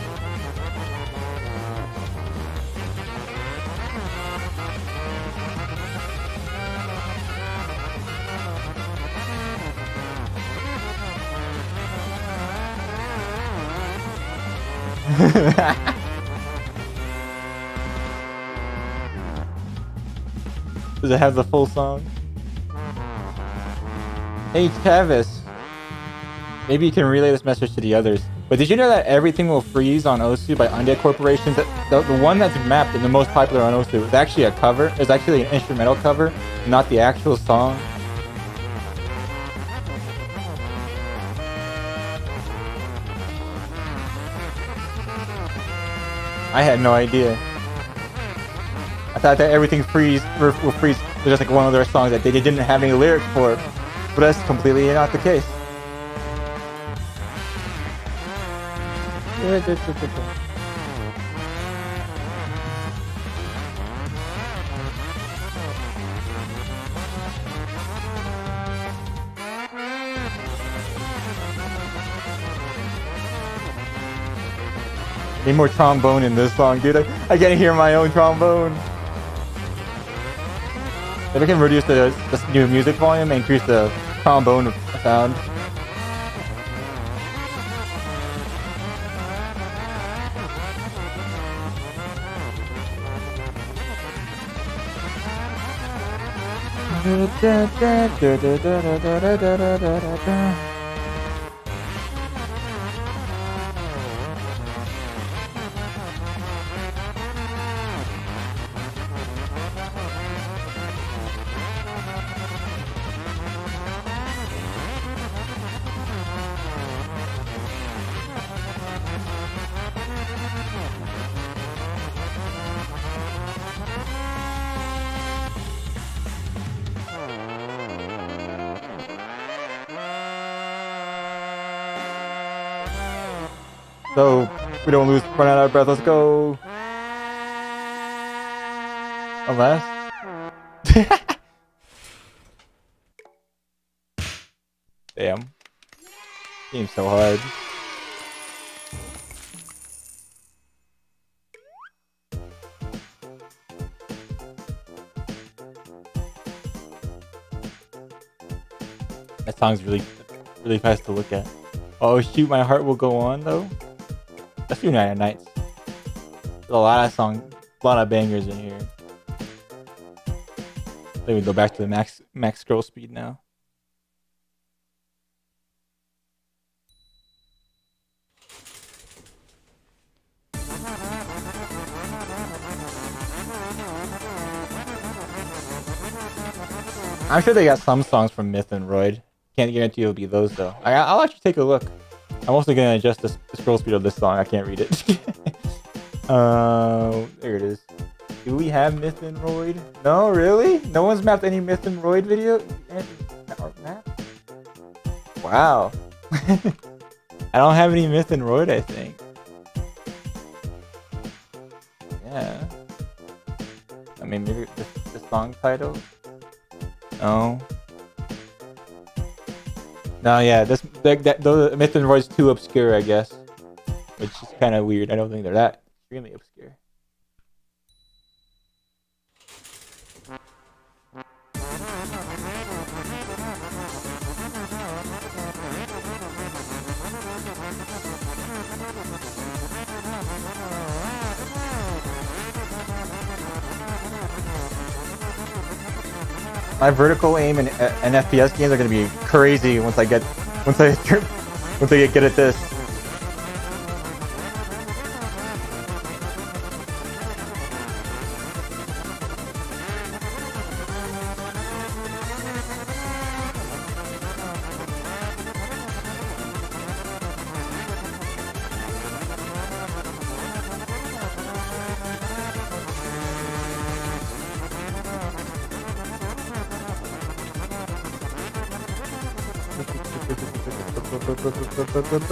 It have the full song? Hey Travis, maybe you can relay this message to the others. But did you know that everything will freeze on Osu by Undead Corporations? The, the one that's mapped and the most popular on Osu is actually a cover. It's actually an instrumental cover, not the actual song. I had no idea. Thought that everything freeze will freeze was just like one of their songs that they didn't have any lyrics for, but that's completely not the case. Need more trombone in this song, dude. I, I can't hear my own trombone. If I can reduce the, the new music volume and increase the trombone sound. So we don't lose run out of breath. Let's go. Unless. [laughs] Damn. Seems so hard. That song's really, really fast to look at. Oh shoot, my heart will go on though. That's United Nights. There's a lot of song, a lot of bangers in here. Let me go back to the max max scroll speed now. I'm sure they got some songs from Myth and Roid. Can't guarantee it'll be those though. I, I'll actually take a look. I'm also gonna adjust the, scroll speed of this song. I can't read it. [laughs] Uh, there it is. Do we have Myth and Roid? No, really? No one's mapped any Myth and Roid video? Wow. [laughs] I don't have any Myth and Roid, I think. Yeah. I mean, maybe the, the song title? No. No, yeah, this that, that the Myth and Roid's too obscure, I guess. Which is kind of weird. I don't think they're that extremely obscure. My vertical aim and, and FPS games are gonna be crazy once I get once I [laughs] once I get good at this.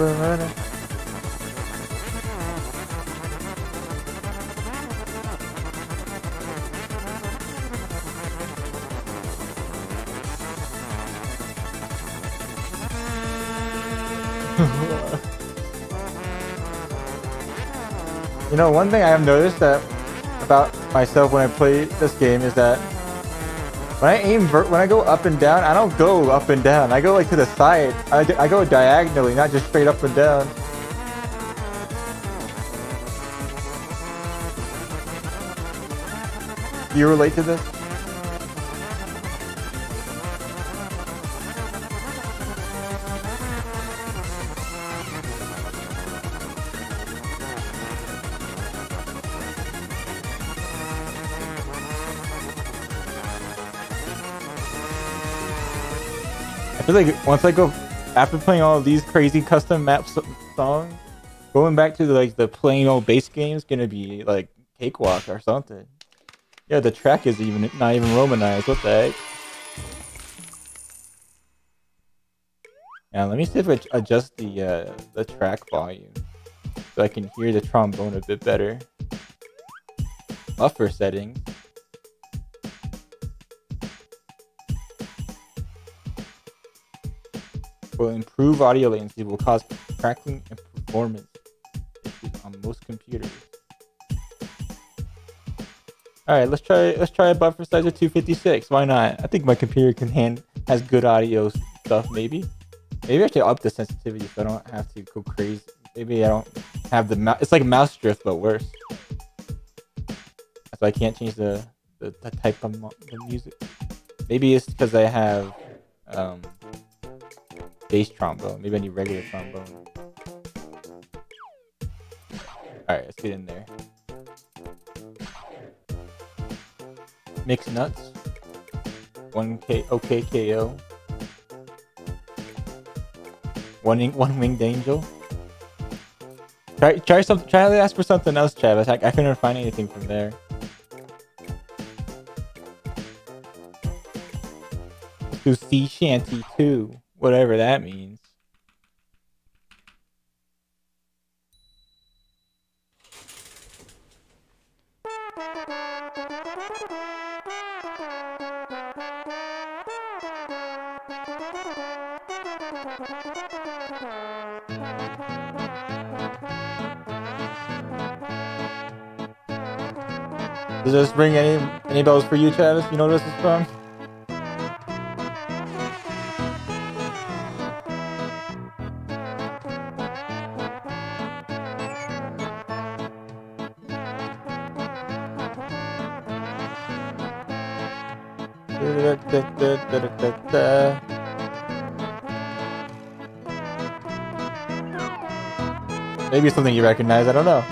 [laughs] you know, one thing I have noticed that about myself when I play this game is that when I aim, when I go up and down, I don't go up and down. I go like to the side. I, I go diagonally, not just straight up and down. Do you relate to this? Like once I go after playing all of these crazy custom map songs, going back to the, like the plain old base game is gonna be like cakewalk or something. Yeah, the track is even not even romanized. What the heck? Yeah, let me see if I adjust the uh, the track volume so I can hear the trombone a bit better. Buffer settings. Will improve audio latency, will cause crackling and performance issues on most computers. All right, let's try let's try a buffer size of 256. Why not? I think my computer can hand has good audio stuff. Maybe, maybe I should up the sensitivity so I don't have to go crazy. Maybe I don't have the. It's like mouse drift, but worse. So I can't change the the, the type of the music. Maybe it's because I have um, bass trombone. Maybe I need regular trombone. Alright, let's get in there. Mix nuts. 1K OKKO. One one winged angel. Try try something try to ask for something else, Travis. I, I couldn't find anything from there. To sea shanty too whatever that means. Does this ring any any bells for you, Travis? You know this is from? Maybe something you recognize, I don't know. [laughs]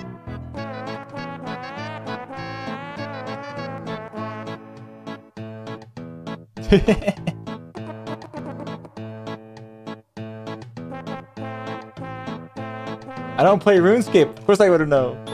I don't play RuneScape. Of course I would have known.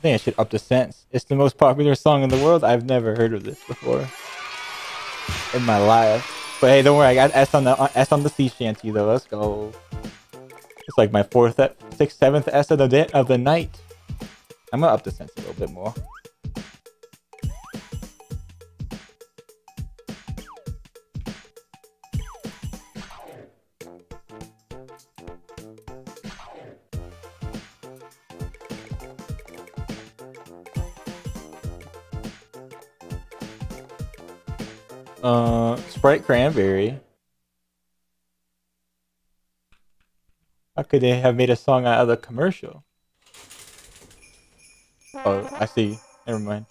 I think I should up the sense. It's the most popular song in the world. I've never heard of this before in my life. But hey, don't worry. I got S on the uh, S on the sea shanty though. Let's go. It's like my fourth, sixth, seventh S of the day, of the night. I'm gonna up the sense a little bit more. Sprite Cranberry. How could they have made a song out of the commercial? Oh, I see. Never mind.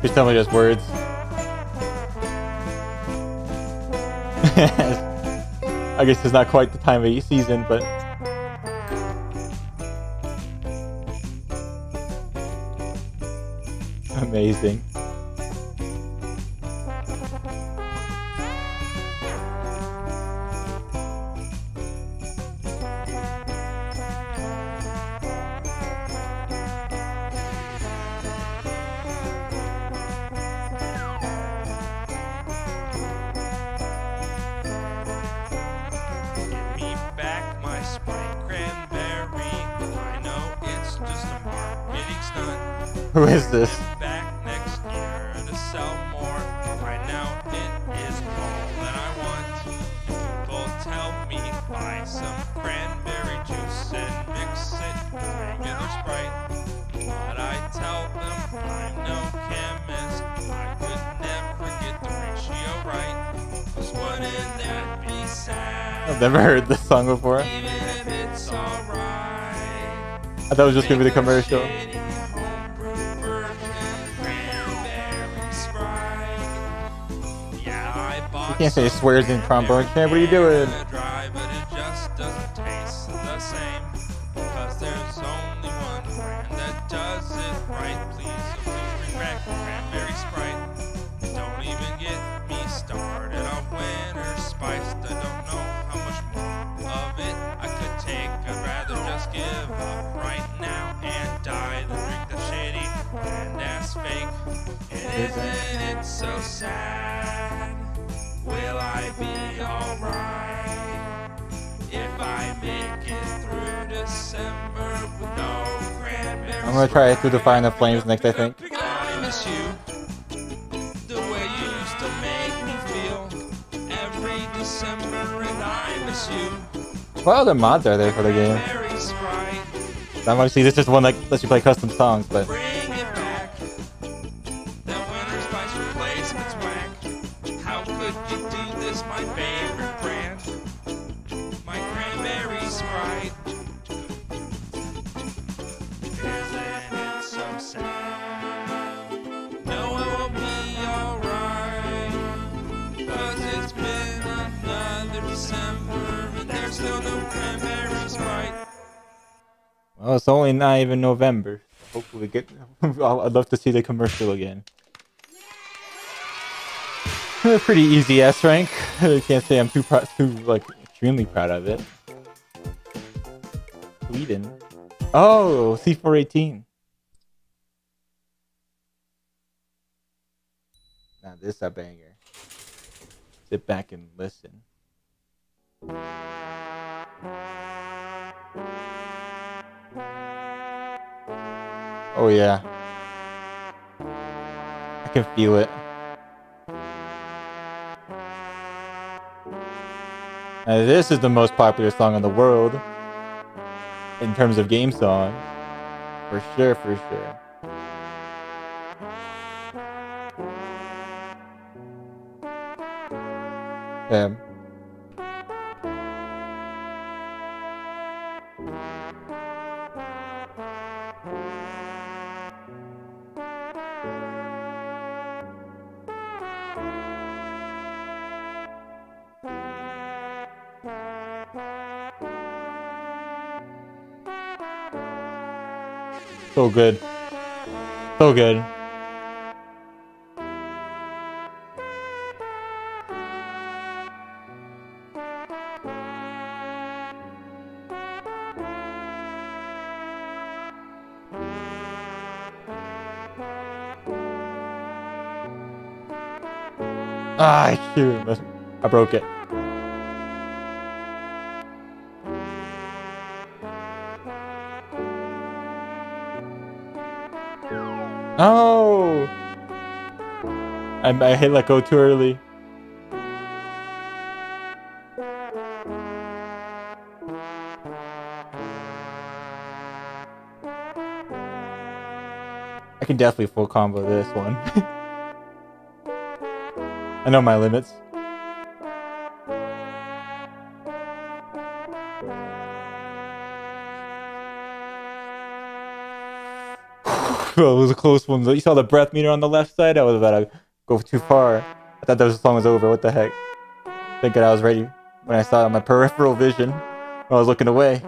Just tell me just words. [laughs] I guess it's not quite the time of season, but stunt. Who is this? I thought it was just gonna be the commercial. You can't say swears in trombone. Chan, what are you doing? I'm gonna try the Flames next, I think. I miss you. The way you used to make me feel every December, and I miss you. What other mods are there for the game? Sprite, Obviously, this is one that lets you play custom songs, but. How could you do this, my favorite it's only not even November. Hopefully, get. [laughs] I'd love to see the commercial again. A Pretty easy S rank. [laughs] I can't say I'm too proud, too like extremely proud of it. Sweden. Oh, C418. Now this is a banger. Sit back and listen. Oh yeah. I can feel it. Now, this is the most popular song in the world in terms of game song. For sure, for sure. Um, So good. So good. Ah, shoot. I broke it. Oh! I, I hit let go too early. I can definitely full combo this one. [laughs] I know my limits. A close one. You saw the breath meter on the left side? I was about to go too far. I thought the song was over. What the heck? Thinking I was ready when I saw it on my peripheral vision I was looking away.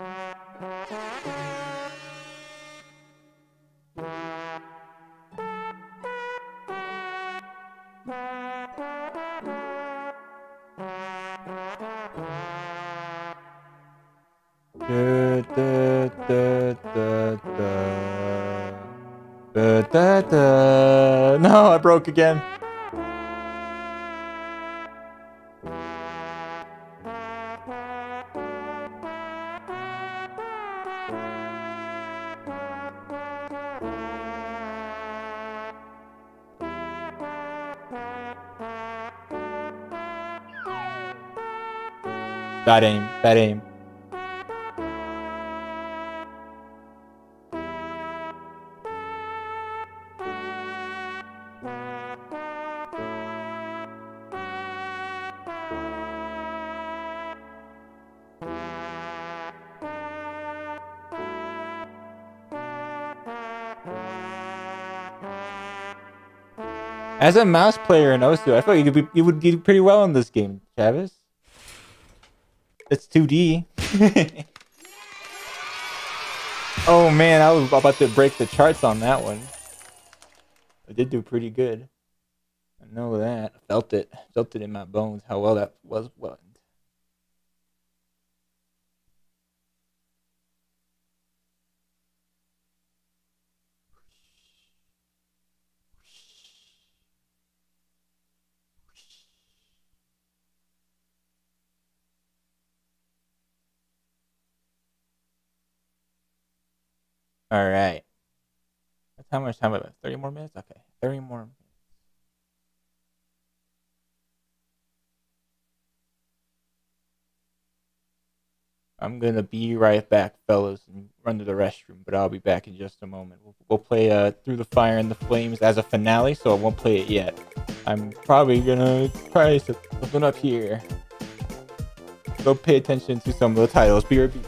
Broke again. Bad aim, bad aim. As a mouse player in Osu, I like you could be, you would do pretty well in this game, Travis. It's 2D. [laughs] oh man, I was about to break the charts on that one. I did do pretty good. I know that. I felt it. Felt it in my bones how well that was well. All right. That's how much time have left? 30 more minutes? Okay. 30 more minutes. I'm gonna be right back, fellas, and run to the restroom. But I'll be back in just a moment. We'll, we'll play uh, "Through the Fire and the Flames" as a finale, so I won't play it yet. I'm probably gonna try something up here. Go pay attention to some of the titles. BRB.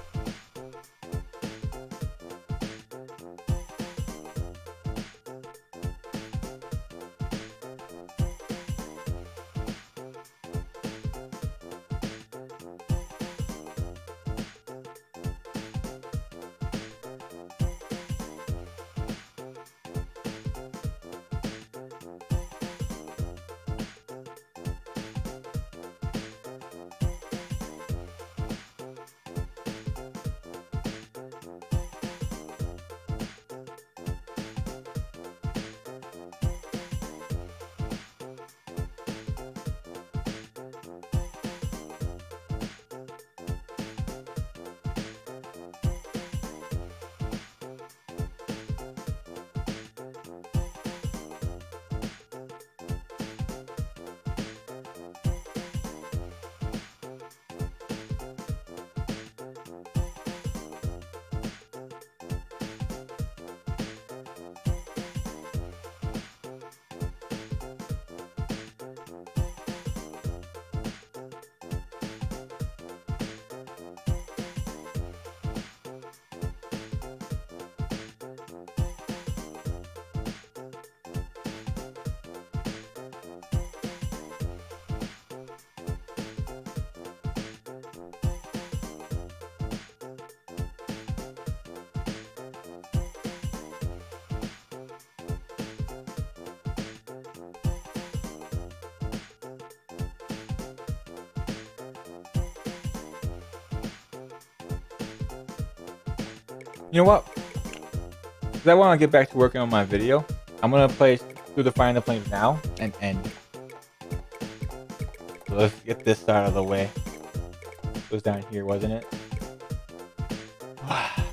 You know what? 'Cause I want to get back to working on my video. I'm gonna play through the Fire and the Flames now and end. So let's get this out of the way. It was down here, wasn't it? [sighs]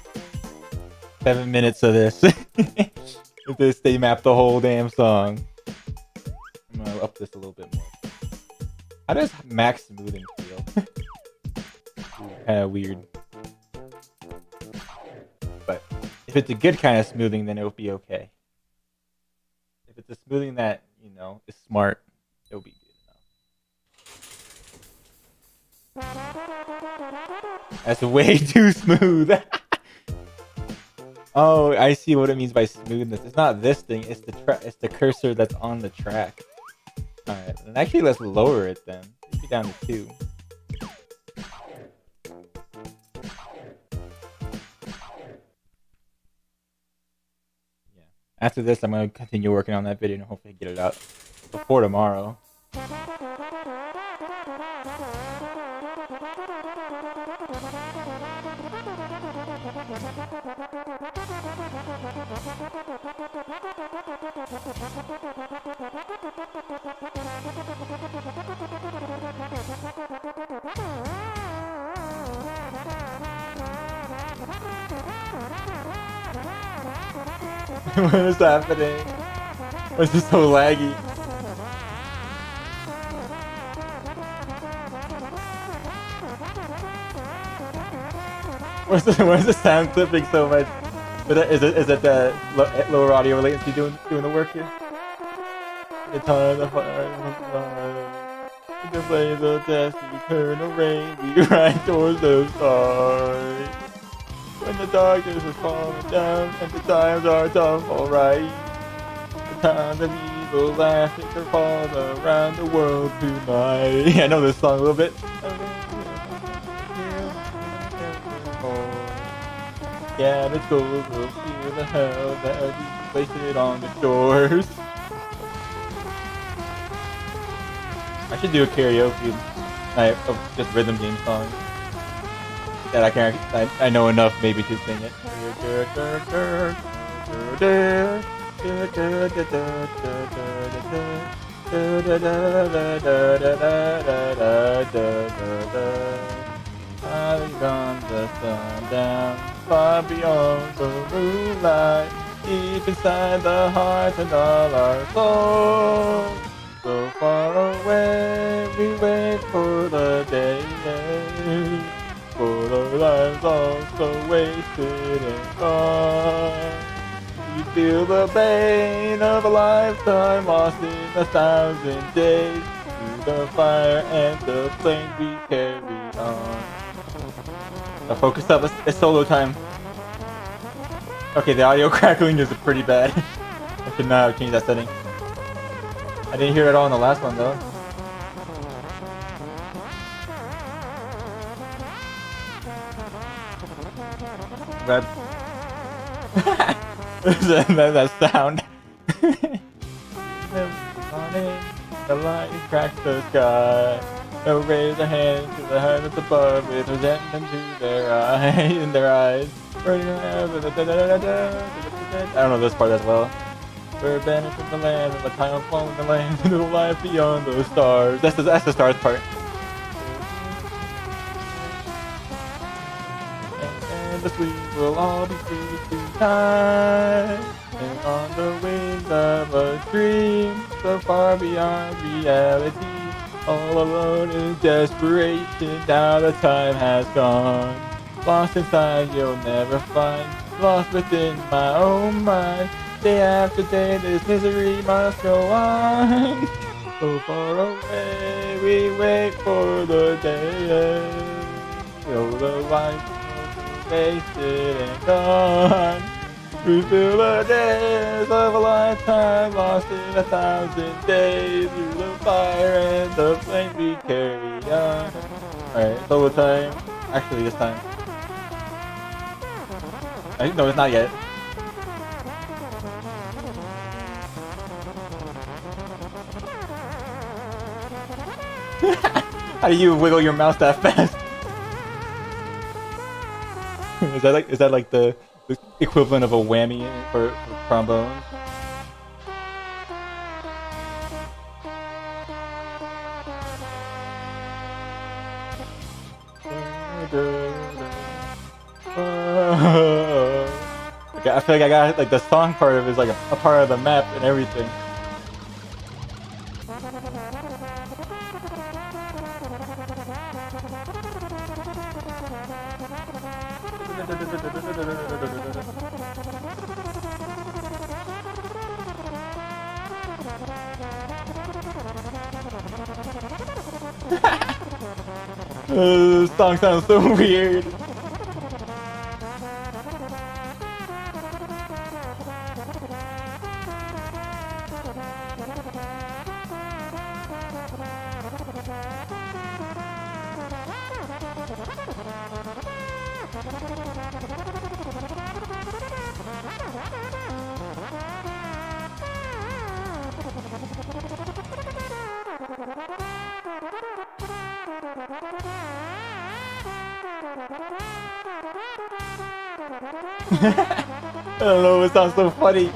Seven minutes of this. [laughs] if this they map the whole damn song. I'm gonna up this a little bit more. How does max smoothing feel? [laughs] kind of weird. If it's a good kind of smoothing, then it'll be okay. If it's a smoothing that, you know, is smart, it'll be good enough. That's way [laughs] too smooth. [laughs] oh, I see what it means by smoothness. It's not this thing, it's the it's the cursor that's on the track. Alright, and actually let's lower it then. Maybe down to two. After this, I'm gonna continue working on that video and hopefully get it out before tomorrow. [laughs] [laughs] what is happening? Why is this so laggy? Where's the, where's the sound clipping so much? Is it is it the lo- eh, lower audio latency doing doing the work here? The time the fire, the flames of death, eternal rain, we ride towards the stars. When the darkness is falling down and the times are tough, alright. The times of evil laughing are falling around the world tonight. [laughs] Yeah, I know this song a little bit. Yeah, let's go, we'll feel the hell that we it on the shores. I should do a karaoke night of just rhythm game songs that I can I, I know enough maybe to sing it. Having gone the sun down far beyond the moonlight, deep inside the and all our souls. So far away, we wait for the day. Lives all so wasted and gone. You feel the pain of a lifetime lost in a thousand days. Through the fire and the flame we carry on. Now focus up, it's, solo time. Okay, the audio [laughs] crackling is pretty bad. [laughs] I could not that setting. I didn't hear it all in the last one though. That that, that, that sound. The light cracks the sky. They'll raise their hands to the heavens above with resentment to their eyes in their eyes. I don't know this part as well. We're banished from the land and the time of falling the land [laughs] into the life beyond the stars. That's the that's the stars part. The sweet will all be free to tonight. And on the wings of a dream, so far beyond reality. All alone in desperation, now the time has gone. Lost inside, you'll never find. Lost within my own mind. Day after day, this misery must go on. [laughs] So far away, we wait for the day. Oh, the is wasted and gone. We feel the days of a lifetime lost in a thousand days through the fire and the flames we carry on. Alright, solo time. Actually, this time. I, no, it's not yet. [laughs] How do you wiggle your mouse that fast? [laughs] is that like is that like the the equivalent of a whammy for, for trombones. [laughs] Okay, I feel like I got like the song part of it is like a, a part of the map and everything. Uh, this song sounds so [laughs] weird. Sounds so funny.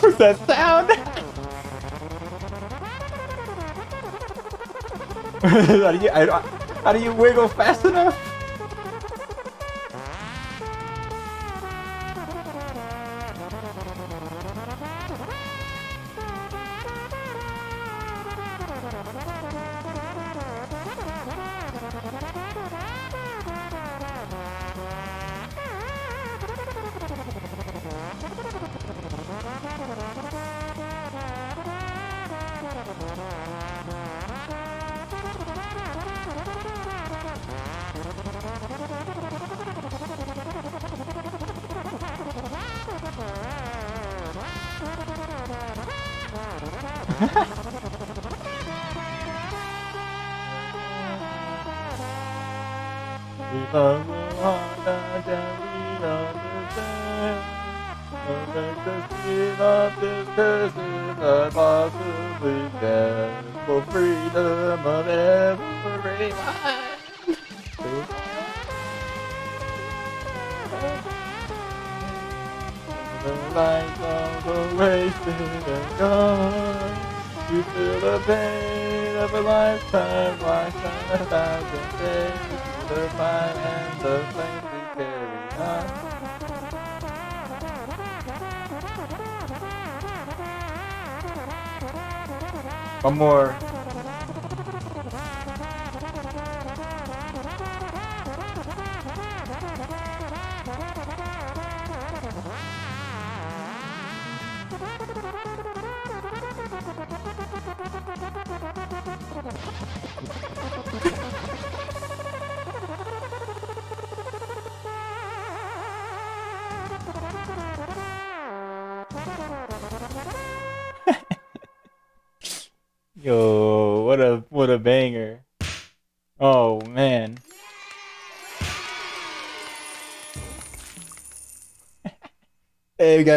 What's [laughs] that sound? [laughs] how, do you, I, how do you wiggle fast enough?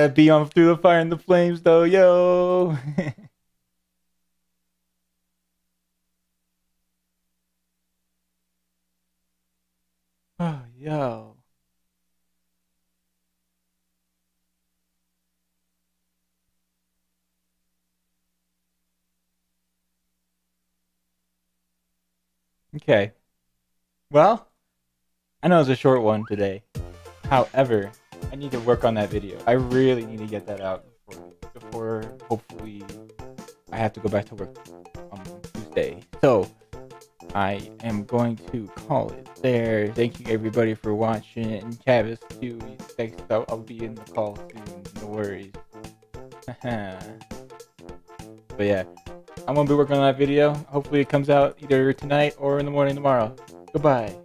Gotta be on through the fire and the flames though, yo. oh, [laughs] yo. Okay. Well, I know it's a short one today. However, need to work on that video. I really need to get that out before, before hopefully I have to go back to work on Tuesday. So, I am going to call it there. Thank you everybody for watching. And Travis too. Thanks. I'll, I'll be in the call soon. No worries. [laughs] but yeah, I'm gonna be working on that video. Hopefully it comes out either tonight or in the morning tomorrow. Goodbye.